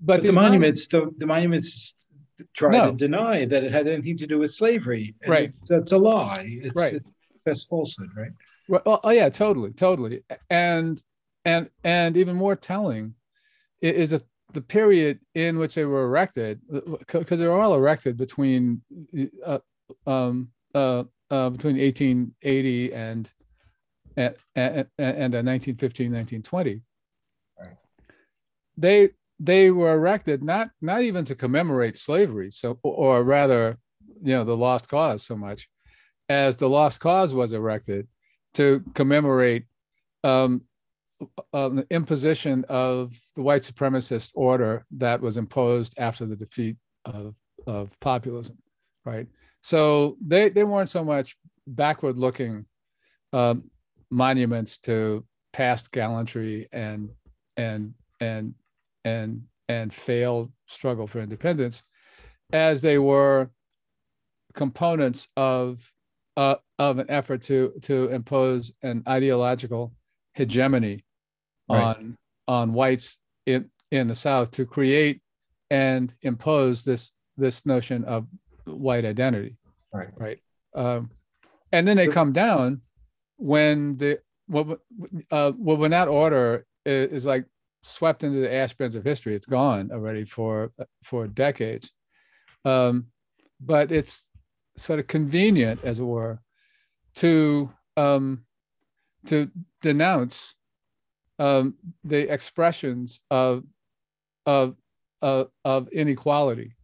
C: but, but the monuments, the, the monuments try no. to deny that it had anything to do with slavery.
B: And right.
C: That's a lie. It's, right. It's, that's falsehood, right?
B: Well, oh, oh yeah, totally, totally. And and and even more telling is that the period in which they were erected, because they were all erected between uh, um, uh, uh, between 1880 and and, and, and 1915, 1920. Right. They they were erected not not even to commemorate slavery, so or rather, you know, the lost cause so much, as the lost cause was erected to commemorate um, um, the imposition of the white supremacist order that was imposed after the defeat of, of populism, right? So they, they weren't so much backward looking um, monuments to past gallantry and and and and and failed struggle for independence as they were components of uh, of an effort to to impose an ideological hegemony right. on on whites in in the South to create and impose this this notion of white identity.
C: Right.
B: Right. Um, and then they come down when the well, uh, well when that order is, is like swept into the ash bins of history. It's gone already for for decades. Um, but it's sort of convenient, as it were, to um, to denounce um, the expressions of of of, of inequality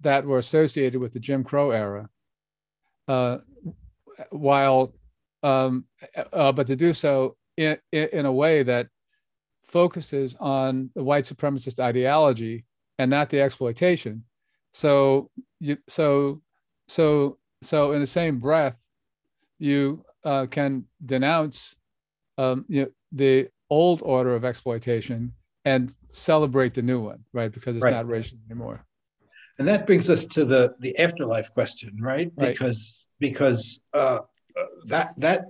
B: that were associated with the Jim Crow era, uh, while um, uh, but to do so in, in a way that focuses on the white supremacist ideology and not the exploitation. So you so so so in the same breath, you uh, can denounce um, you know, the old order of exploitation and celebrate the new one, right? Because it's right. not racial anymore.
C: And that brings us to the the afterlife question, right? right. Because because uh, that that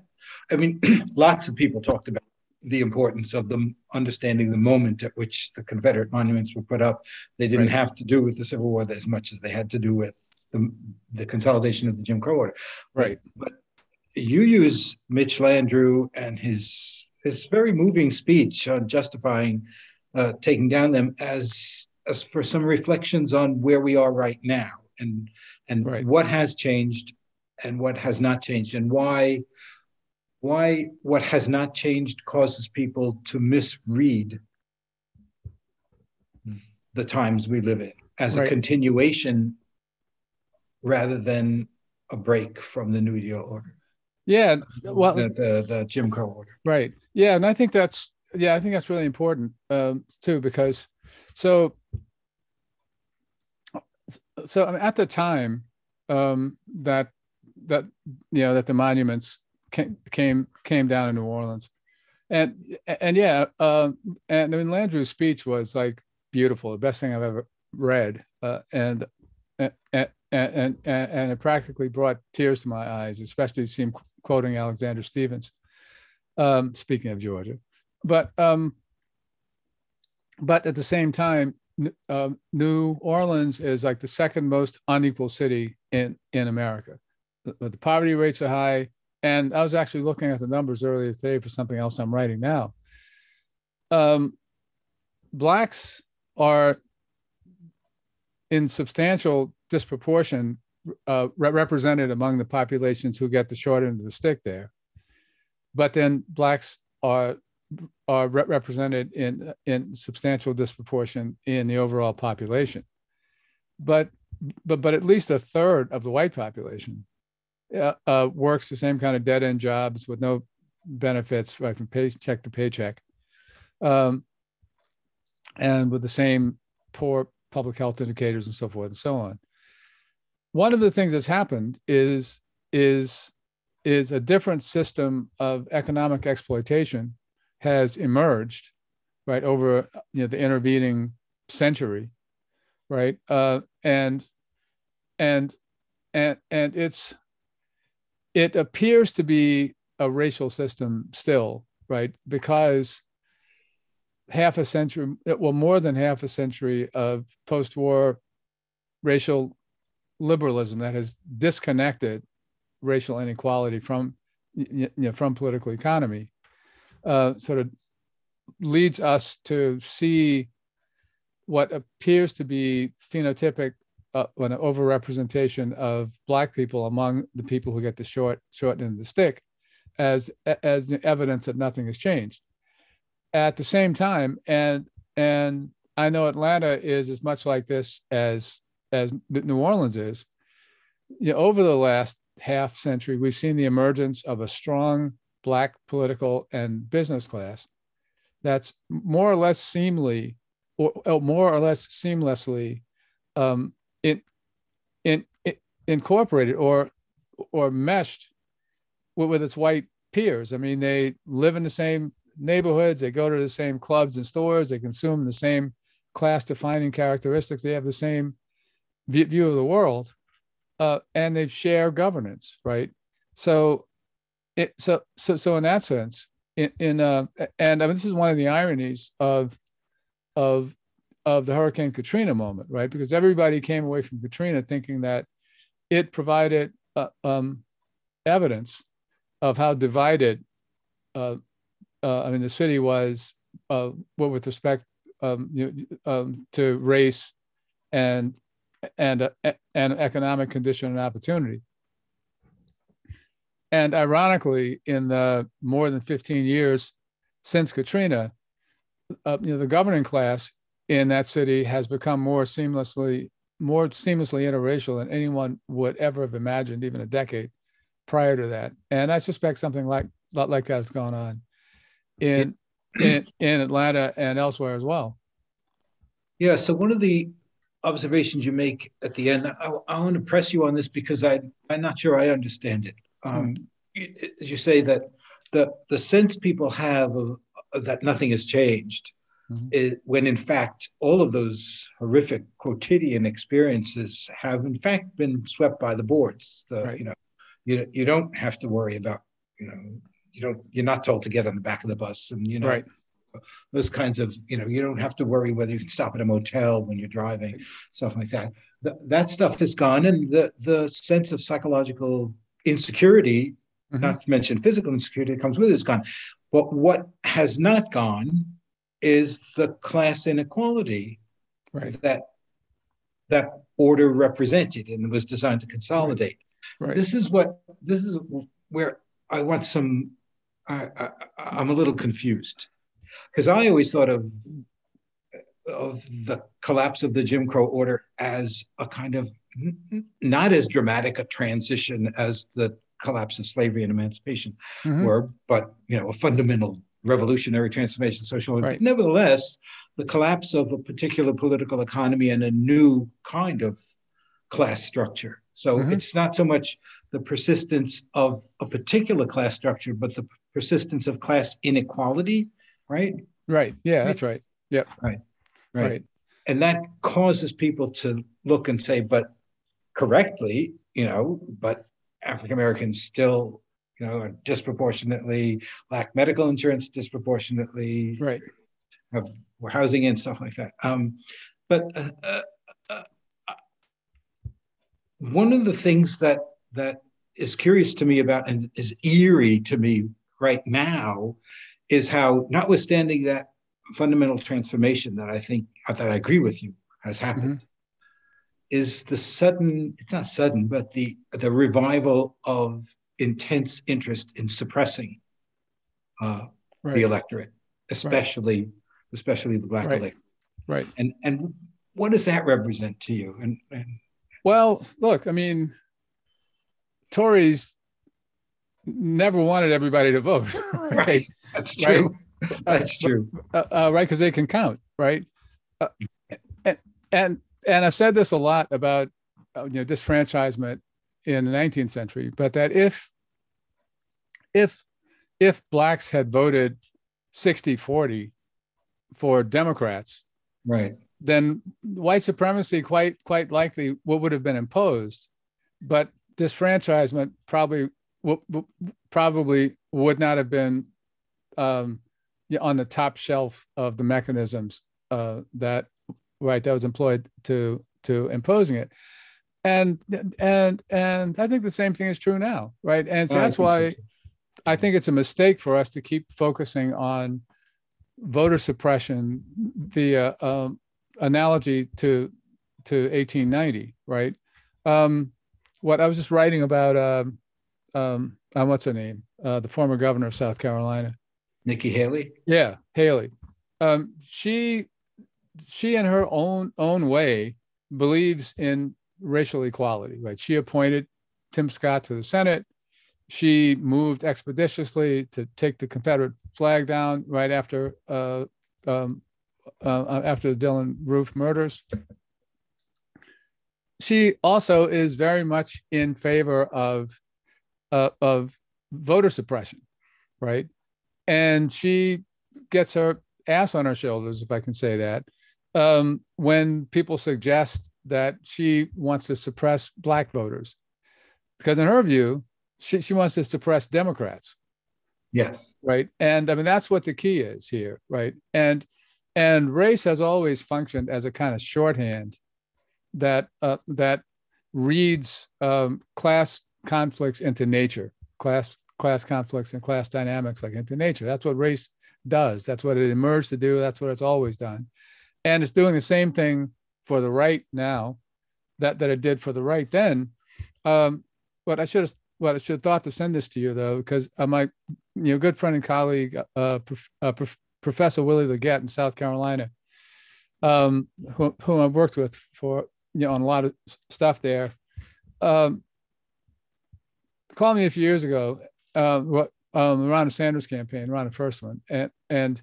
C: I mean, lots of people talked about the importance of them understanding the moment at which the Confederate monuments were put up. They didn't right. have to do with the Civil War as much as they had to do with the, the consolidation of the Jim Crow order.
B: Right.
C: But, you use Mitch Landrieu and his his very moving speech on justifying uh, taking down them as as for some reflections on where we are right now and and right. what has changed and what has not changed and why why what has not changed causes people to misread the times we live in as right. a continuation rather than a break from the New Deal order.
B: Yeah, well,
C: the, the, the Jim Crow order.
B: Right. Yeah, and I think that's yeah, I think that's really important um, too because so so I mean, at the time um, that that you know that the monuments came came, came down in New Orleans, and and yeah, uh, and I mean Landrieu's speech was like beautiful, the best thing I've ever read, uh, and, and and and and it practically brought tears to my eyes, especially seeing quoting Alexander Stephens. Um, speaking of Georgia, but um, but at the same time, uh, New Orleans is like the second most unequal city in in America. The, the, poverty rates are high, and I was actually looking at the numbers earlier today for something else I'm writing now. Um, blacks are in substantial disproportion uh, re- represented among the populations who get the short end of the stick there. But then blacks are are re- represented in in substantial disproportion in the overall population. But but but at least a third of the white population uh, uh, works the same kind of dead end jobs with no benefits right from paycheck to paycheck, um, and with the same poor public health indicators and so forth and so on one of the things that's happened is is is a different system of economic exploitation has emerged right over you know the intervening century right? Uh, and and and and it's it appears to be a racial system still right? Because half a century well more than half a century of post-war racial liberalism that has disconnected racial inequality from you know, from political economy uh, sort of leads us to see what appears to be phenotypic uh, an overrepresentation of black people among the people who get the short short end of the stick as as evidence that nothing has changed. At the same time and and i know atlanta is as much like this as as New Orleans is, you know, over the last half century, we've seen the emergence of a strong black political and business class that's more or less seamly, or, or more or less seamlessly um, in, in, in, incorporated or or meshed with, with its white peers. I mean, they live in the same neighborhoods, they go to the same clubs and stores, they consume the same class defining characteristics, they have the same view of the world, uh, and they share governance, right? So, it so so so in that sense, in, in uh, and I mean this is one of the ironies of of of the Hurricane Katrina moment, right? Because everybody came away from Katrina thinking that it provided uh, um, evidence of how divided uh, uh, I mean the city was uh, with respect um, you know, um, to race and and, uh, and economic condition and opportunity. And ironically, in the more than 15 years since Katrina, uh, you know, the governing class in that city has become more seamlessly more seamlessly interracial than anyone would ever have imagined, even a decade prior to that. And I suspect something like like that is going on in in, in Atlanta and elsewhere as well.
C: Yeah. So one of the observations you make at the end. I, I want to press you on this because I, I'm not sure I understand it. Um, you, you say that the, the sense people have of, of that nothing has changed, mm-hmm. is, when in fact all of those horrific quotidian experiences have in fact been swept by the boards. The, right. You know, you, you don't have to worry about, you know, you don't, you're not told to get on the back of the bus and, you know,
B: right
C: those kinds of you know you don't have to worry whether you can stop at a motel when you're driving stuff like that Th- that stuff is gone and the the sense of psychological insecurity mm-hmm. not to mention physical insecurity that comes with it is gone but what has not gone is the class inequality
B: right.
C: that that order represented and was designed to consolidate
B: right. Right.
C: this is what this is where i want some I, I, i'm a little confused because I always thought of of the collapse of the Jim Crow order as a kind of not as dramatic a transition as the collapse of slavery and emancipation mm-hmm. were, but you know, a fundamental revolutionary transformation social
B: right.
C: nevertheless the collapse of a particular political economy and a new kind of class structure so mm-hmm. it's not so much the persistence of a particular class structure but the persistence of class inequality right?
B: Right. Yeah, that's right. Yep.
C: Right. Right. right. And that causes people to look and say, but correctly, you know, but African Americans still you know, disproportionately lack medical insurance, disproportionately
B: right,
C: have housing and stuff like that. Um, but uh, uh, uh, one of the things that that is curious to me about and is eerie to me right now is how, notwithstanding that fundamental transformation that I think that I agree with you has happened, mm-hmm. is the sudden, it's not sudden, but the the revival of intense interest in suppressing uh, right. the electorate, especially right. especially the black
B: right.
C: electorate.
B: Right.
C: And and what does that represent to you? And, and
B: well, look, I mean, Tories never wanted everybody to vote.
C: right? right. That's true. Right? That's true.
B: Uh, uh, right, because they can count, right? Uh, and, and and I've said this a lot about uh, you know disfranchisement in the 19th century, but that if if if blacks had voted 60 40 for Democrats,
C: right,
B: then white supremacy quite quite likely what would have been imposed, but disfranchisement probably probably would not have been um, on the top shelf of the mechanisms uh, that right that was employed to to imposing it. And and and i think the same thing is true now right? And so that's why so. i think it's a mistake for us to keep focusing on voter suppression via um, analogy to to 1890 right? Um, what i was just writing about um, um, uh, what's her name? Uh, the former governor of south carolina.
C: Nikki haley?
B: Yeah haley. Um, she she in her own own way believes in racial equality right? She appointed tim scott to the senate. She moved expeditiously to take the confederate flag down right after uh, um, uh, after the dylann roof murders. She also is very much in favor of uh, of voter suppression right and she gets her ass on her shoulders if i can say that um, when people suggest that she wants to suppress black voters, because in her view, she, she wants to suppress Democrats.
C: Yes.
B: Right. And I mean, that's what the key is here. Right. And, and race has always functioned as a kind of shorthand that, uh, that reads um, class conflicts into nature, class, class conflicts and class dynamics like into nature. That's what race does. That's what it emerged to do. That's what it's always done and it's doing the same thing for the right now that that it did for the right then. Um, but I should have what I should have thought to send this to you though, because uh, my you know good friend and colleague, uh, prof, uh, prof, Professor Willie Legette in South Carolina, um, who, whom I've worked with for you know on a lot of stuff there, um, called me a few years ago, uh, what um, the Sanders campaign, around the first one, and and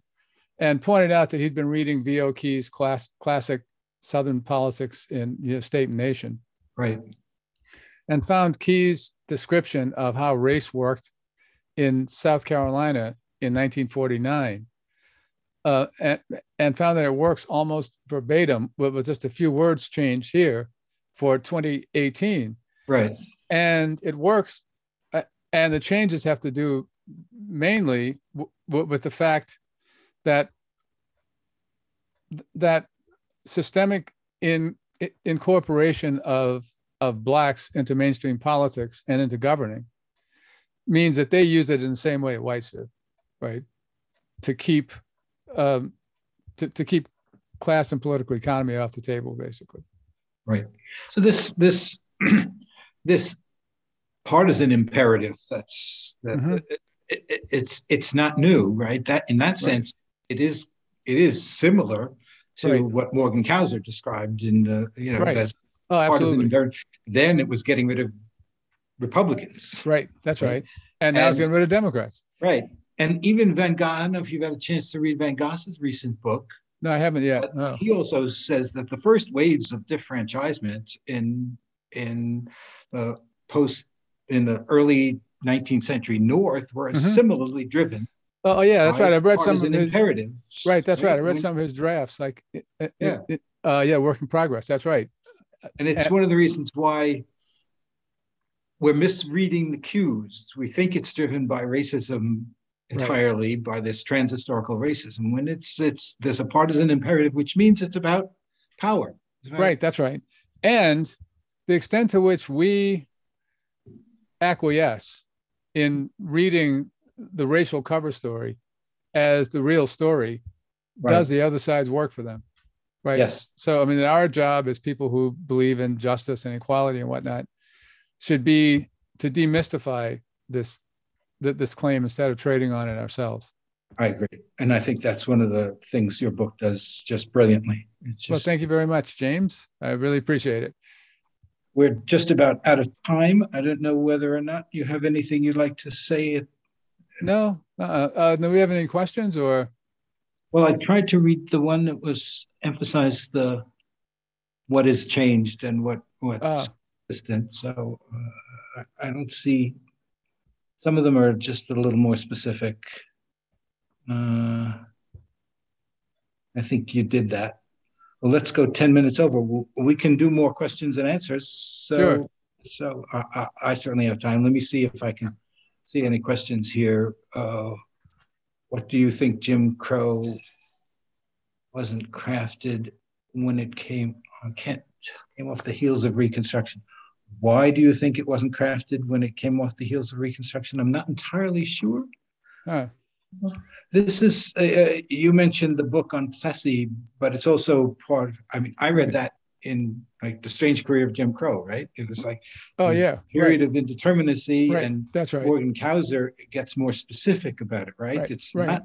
B: and pointed out that he'd been reading V.O. Key's class, classic Southern politics in you know, state and nation.
C: Right.
B: And found Key's description of how race worked in South Carolina in 1949. Uh, and, and found that it works almost verbatim with just a few words changed here for 2018.
C: Right.
B: And it works. And the changes have to do mainly with the fact that that systemic in incorporation of of blacks into mainstream politics and into governing means that they use it in the same way whites did, right? To keep um, to, to keep class and political economy off the table, basically.
C: Right. So this this this partisan imperative that's that mm-hmm. it, it, it's it's not new, right? That in that right. sense, it is it is similar to right. what Morgan Kousser described in the you know right. as
B: oh, partisan
C: Then it was getting rid of Republicans.
B: Right. That's right. right. And now and, it's getting rid of Democrats.
C: Right. And even Van Gosse, I don't know if you've had a chance to read Van Gosse's recent book.
B: No, I haven't yet. No.
C: He also says that the first waves of disfranchisement in in the post in the early 19th century North were mm-hmm. similarly driven
B: Oh, oh, yeah, that's right. I've read some
C: of his
B: imperative. Right, that's right. I read some of his drafts. Like, it, yeah, it, uh, yeah, work in progress. That's right.
C: And it's one of the reasons why we're misreading the cues. We think it's driven by racism entirely right. by this transhistorical racism when it's it's there's a partisan imperative, which means it's about power.
B: Right? right, that's right. And the extent to which we acquiesce in reading the racial cover story as the real story right. does the other side's work for them? Right?
C: Yes.
B: So i mean our job as people who believe in justice and equality and whatnot should be to demystify this this claim instead of trading on it ourselves.
C: I agree. And i think that's one of the things your book does just brilliantly.
B: Just, well thank you very much james. I really appreciate it
C: we're just about out of time i don't know whether or not you have anything you'd like to say
B: no uh, uh, do we have any questions or
C: well, I tried to read the one that was emphasized the what is changed and what what's uh. So uh, I, I don't see. Some of them are just a little more specific. Uh, I think you did that. Well, let's go 10 minutes over. We can do more questions and answers. So,
B: sure.
C: so I, I, certainly have time. Let me see if I can see any questions here. Uh, what do you think Jim Crow wasn't crafted when it came can't came off the heels of Reconstruction? Why do you think it wasn't crafted when it came off the heels of Reconstruction? I'm not entirely sure. Huh. This is uh, uh you mentioned the book on Plessy, but it's also part. I mean, I read that in like the strange career of Jim Crow, right? It was like
B: oh yeah,
C: period right. of indeterminacy,
B: right.
C: and
B: that's right.
C: Morgan Kousser gets more specific about it, right?
B: right.
C: It's not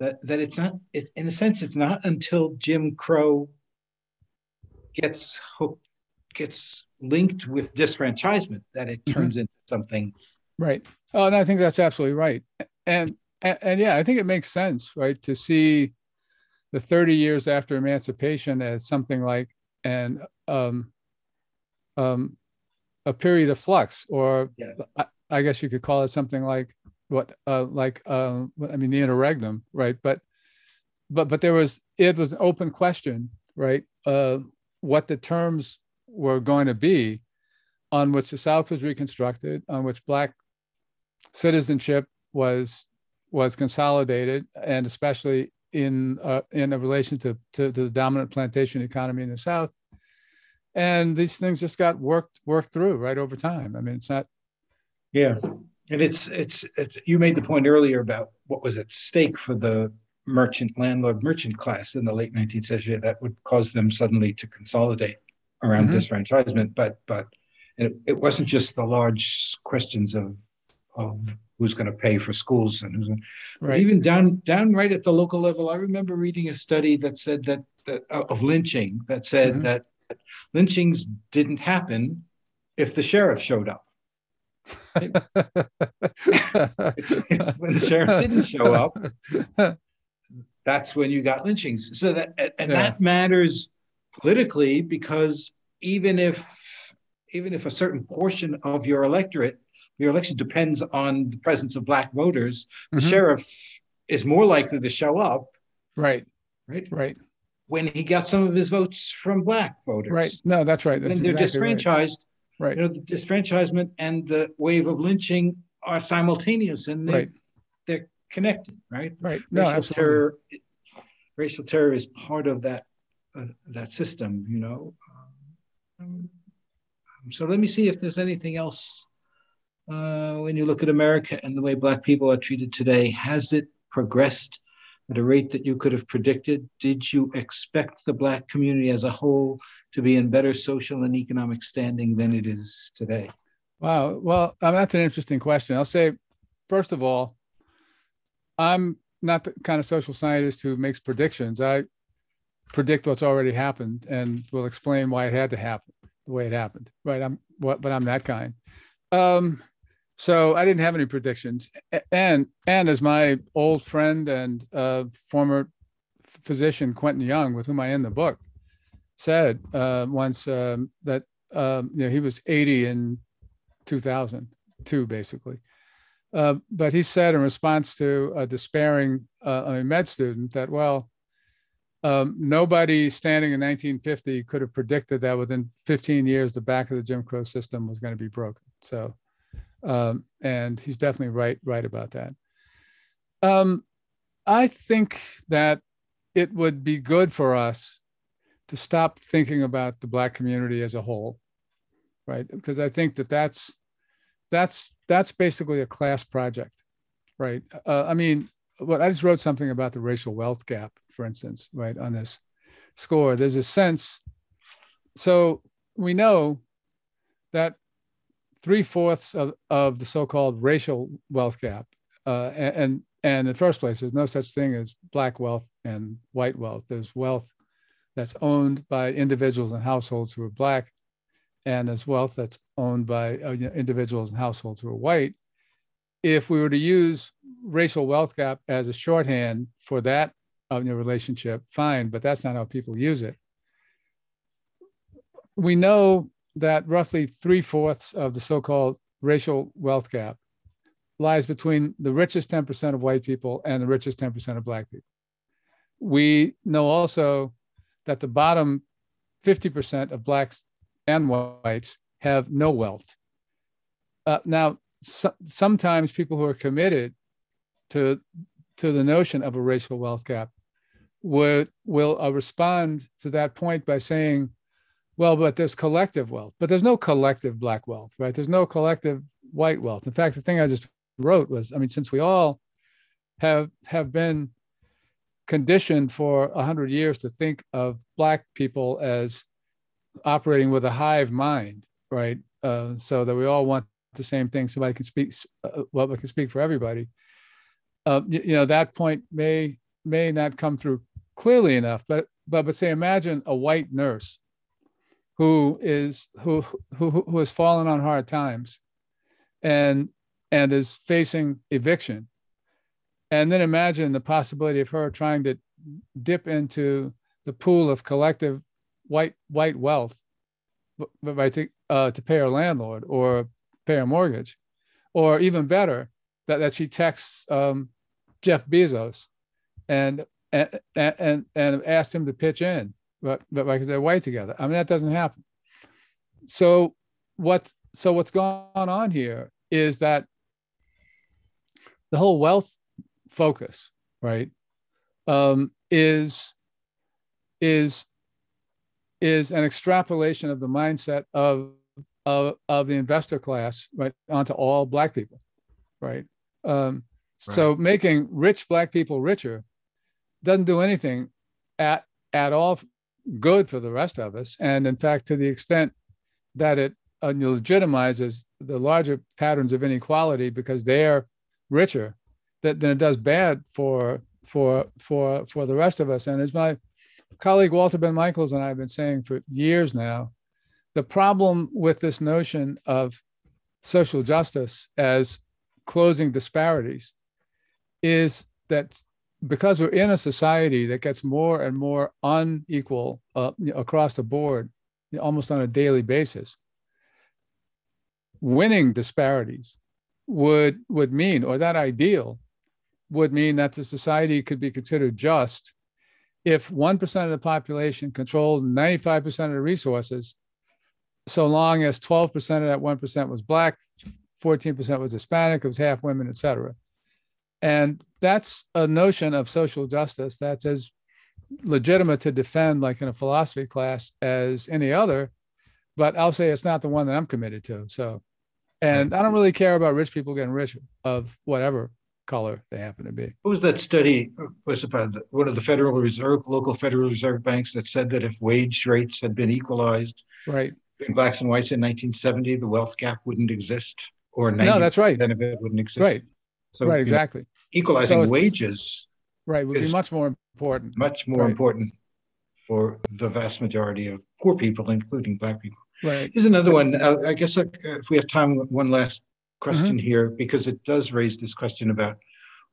C: that that it's not. It, in a sense, it's not until Jim Crow gets hooked, gets linked with disfranchisement that it mm-hmm. turns mm-hmm. into something.
B: Right. Oh, and I think that's absolutely right. And, and and yeah, I think it makes sense, right, to see the 30 years after emancipation as something like and um, um, a period of flux, or yeah. I, I, guess you could call it something like what, uh, like uh, I mean, the interregnum, right? But but but there was it was an open question, right? Uh, what the terms were going to be on which the South was reconstructed, on which Black citizenship was was consolidated, and especially in uh, in a relation to, to, to the dominant plantation economy in the South. And these things just got worked worked through right over time. I mean, it's not.
C: Yeah, and it's it's, it's you made the point earlier about what was at stake for the merchant landlord merchant class in the late 19th century that would cause them suddenly to consolidate around mm-hmm. disfranchisement. But but it, it wasn't just the large questions of of who's going to pay for schools and who's going right. even down down right at the local level. I remember reading a study that said that, that uh, of lynching that said mm-hmm. that lynchings didn't happen if the sheriff showed up. it's, it's, when the sheriff didn't show up, that's when you got lynchings. So that and yeah. that matters politically because even if even if a certain portion of your electorate your election depends on the presence of black voters, the mm-hmm. sheriff is more likely to show up.
B: Right.
C: Right.
B: Right.
C: When he got some of his votes from black voters.
B: Right. No, that's right. That's
C: and they're
B: exactly
C: disfranchised.
B: Right. right.
C: You know, the disfranchisement and the wave of lynching are simultaneous and they,
B: right.
C: they're connected, right?
B: Right. No,
C: racial
B: absolutely.
C: terror racial terror is part of that uh, that system, you know. Um, so let me see if there's anything else uh, when you look at America and the way Black people are treated today? Has it progressed at a rate that you could have predicted? Did you expect the Black community as a whole to be in better social and economic standing than it is today?
B: Wow. Well, um, that's an interesting question. I'll say, first of all, I'm not the kind of social scientist who makes predictions. I predict what's already happened and will explain why it had to happen the way it happened. Right. I'm what, but I'm that kind. Um, so I didn't have any predictions. And and as my old friend and uh, former physician Quentin Young, with whom I end the book, said uh, once um, that um, you know he was 80 in 2002, basically. Uh, but he said in response to a despairing uh, a med student that well. Um, nobody standing in 1950 could have predicted that within 15 years the back of the Jim Crow system was going to be broken. So um, and he's definitely right right about that. Um, I think that it would be good for us to stop thinking about the black community as a whole, right? Because I think that that's that's that's basically a class project, right? Uh, I mean, what I just wrote something about the racial wealth gap, for instance, right on this score. There's a sense. So we know that three fourths of, of the so-called racial wealth gap, uh, and and in the first place, there's no such thing as black wealth and white wealth. There's wealth that's owned by individuals and households who are black, and there's wealth that's owned by uh, individuals and households who are white. If we were to use racial wealth gap as a shorthand for that of uh, relationship, fine, but that's not how people use it. We know that roughly three fourths of the so called racial wealth gap lies between the richest 10% of white people and the richest 10% of black people. We know also that the bottom 50% of blacks and whites have no wealth. Uh, now, so, sometimes people who are committed to, to the notion of a racial wealth gap would, will uh, respond to that point by saying, well, but there's collective wealth, but there's no collective black wealth, right? There's no collective white wealth. In fact, the thing I just wrote was, I mean, since we all have have been conditioned for a hundred years to think of black people as operating with a hive mind, right? Uh, so that we all want the same thing. Somebody can speak, uh, well, we can speak for everybody. Uh, you, you, know, that point may may not come through clearly enough, but but but say, imagine a white nurse who is who who who has fallen on hard times, and and is facing eviction. And then imagine the possibility of her trying to dip into the pool of collective white white wealth right, to, uh, to pay her landlord or pay her mortgage, or even better, that, that she texts um, Jeff Bezos and and and and asks him to pitch in, but but because they're white together. I mean that doesn't happen. So what so what's going on here is that the whole wealth focus, right, um, is is is an extrapolation of the mindset of of of the investor class, right, onto all black people, right. Um, right. So making rich black people richer doesn't do anything at at all good for the rest of us, and in fact, to the extent that it uh, legitimizes the larger patterns of inequality because they're richer that, than it does bad for for for for the rest of us. And as my colleague Walter Benn Michaels and I have been saying for years now, the problem with this notion of social justice as closing disparities is that because we're in a society that gets more and more unequal uh, across the board, almost on a daily basis, winning disparities would would mean, or that ideal would mean that the society could be considered just if 1% of the population controlled 95% of the resources, so long as 12% of that 1% was Black, 14% was Hispanic, it was half women, et cetera. And that's a notion of social justice that's as legitimate to defend, like in a philosophy class, as any other. But I'll say it's not the one that I'm committed to. So and I don't really care about rich people getting richer of whatever color they happen to be.
C: What was that study? Was about one of the Federal Reserve, local Federal Reserve banks that said that if wage rates had been equalized,
B: right,
C: between blacks and whites in 1970, the wealth gap wouldn't exist, or
B: no, that's right.
C: Then it wouldn't exist.
B: Right. So right, exactly. Know,
C: equalizing so wages,
B: right, would be much more important.
C: Much more right. important for the vast majority of poor people, including black people.
B: Right.
C: Here's another one. Uh, I guess uh, if we have time, one last question mm-hmm. here, because it does raise this question about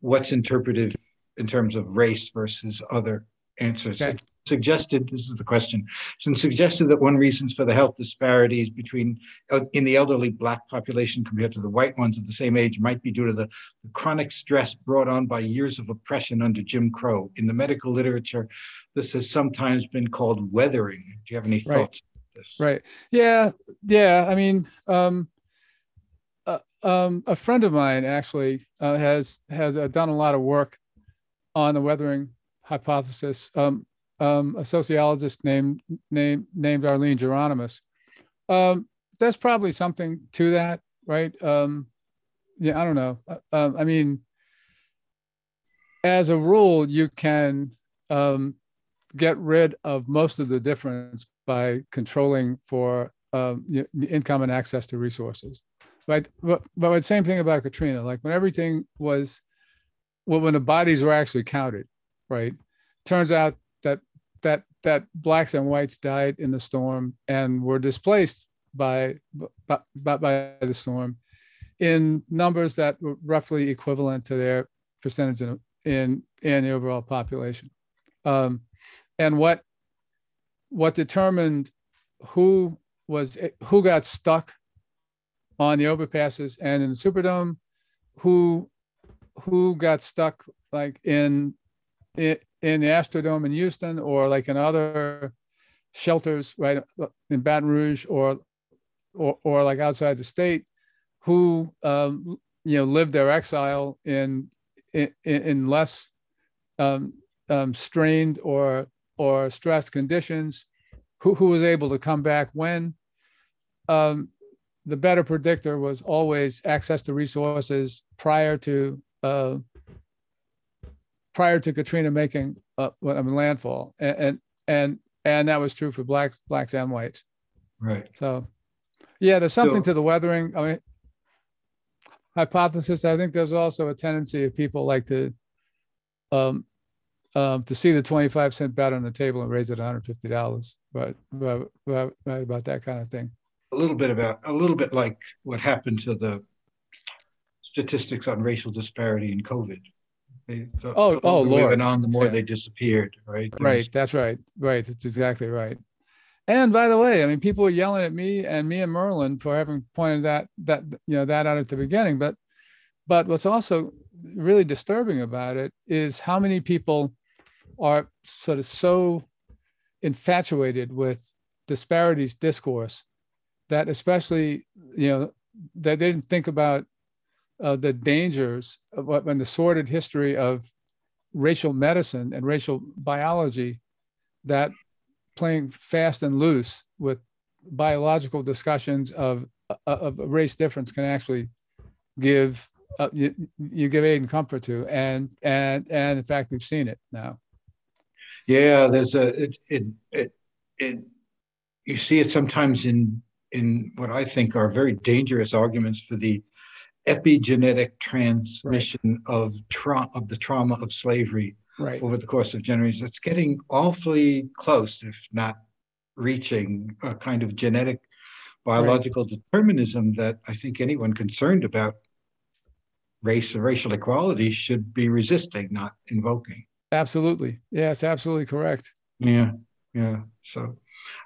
C: what's interpretive in terms of race versus other answers. Okay. suggested, this is the question, it's suggested that one reasons for the health disparities between uh, in the elderly black population compared to the white ones of the same age might be due to the, the chronic stress brought on by years of oppression under Jim Crow. In the medical literature, this has sometimes been called weathering. Do you have any
B: right.
C: thoughts?
B: this. Right. Yeah. Yeah. I mean, um, uh, um, a friend of mine actually uh, has has uh, done a lot of work on the weathering hypothesis. Um, um, a sociologist named named named Arlene Geronimus. Um, there's probably something to that, right? Um, yeah, I don't know. Uh, um, I mean, as a rule, you can um, get rid of most of the difference by controlling for um, income and access to resources. Right. But, but same thing about Katrina, like when everything was, well, when the bodies were actually counted, right? Turns out that that that blacks and whites died in the storm and were displaced by by, by the storm in numbers that were roughly equivalent to their percentage in in, in the overall population. Um, and what what determined who was who got stuck on the overpasses and in the Superdome, who who got stuck like in in, the Astrodome in Houston or like in other shelters right in Baton Rouge or or, or like outside the state who um, you know lived their exile in in, in less um, um, strained or or stressed conditions, who, who was able to come back when. Um, the better predictor was always access to resources prior to uh, prior to Katrina making uh, I mean, landfall, and, and and and that was true for blacks, blacks and whites.
C: Right.
B: So, yeah, there's something so, to the weathering. I mean, hypothesis. I think there's also a tendency of people like to um, um, to see the 25 cent bet on the table and raise it $150, but, but, but, about that kind of thing.
C: A little bit about, a little bit like what happened to the statistics on racial disparity in COVID.
B: They, the, oh, the oh, Lord.
C: went on, the more yeah. they disappeared, right?
B: right. That's right. Right. That's exactly right. And by the way, I mean, people were yelling at me and me and Merlin for having pointed that that you know that out at the beginning. But but what's also really disturbing about it is how many people are sort of so infatuated with disparities discourse that especially you know that they didn't think about uh, the dangers of what when the sordid history of racial medicine and racial biology that playing fast and loose with biological discussions of of race difference can actually give uh, you, you give aid and comfort to. And and and in fact we've seen it now.
C: Yeah there's a it it, it, it you see it sometimes in in what i think are very dangerous arguments for the epigenetic transmission right. of trauma of the trauma of slavery
B: right.
C: over the course of generations. It's getting awfully close, if not reaching a kind of genetic biological right. determinism that I think anyone concerned about race and racial equality should be resisting, not invoking.
B: Absolutely. Yeah, it's absolutely correct.
C: Yeah, yeah. So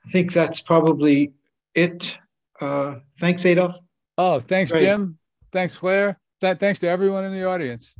C: I think that's probably it. Uh, thanks, Adolph.
B: Oh, thanks, Great. Jim. Thanks, Claire. That thanks to everyone in the audience.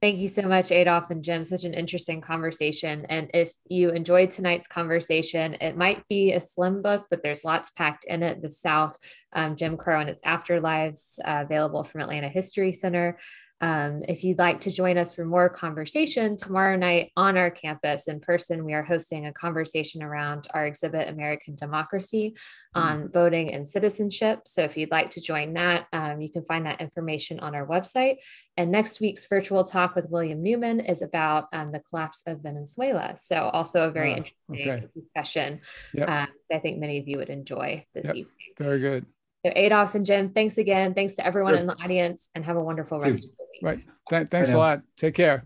A: Thank you so much, Adolph and Jim. Such an interesting conversation. And if you enjoyed tonight's conversation, it might be a slim book, but there's lots packed in it. The South, um, Jim Crow and its afterlives, uh, available from Atlanta History Center. Um, if you'd like to join us for more conversation tomorrow night on our campus in person, we are hosting a conversation around our exhibit American Democracy mm-hmm. on voting and citizenship. So if you'd like to join that, um, you can find that information on our website. And next week's virtual talk with William Neuman is about um, the collapse of Venezuela. So also a very oh, interesting okay. discussion yep. uh, I think many of you would enjoy this yep. evening.
B: Very good.
A: So Adolph and Jim, thanks again. Thanks to everyone sure. in the audience and have a wonderful rest of the week.
B: Right. Th- thanks a lot. Take care.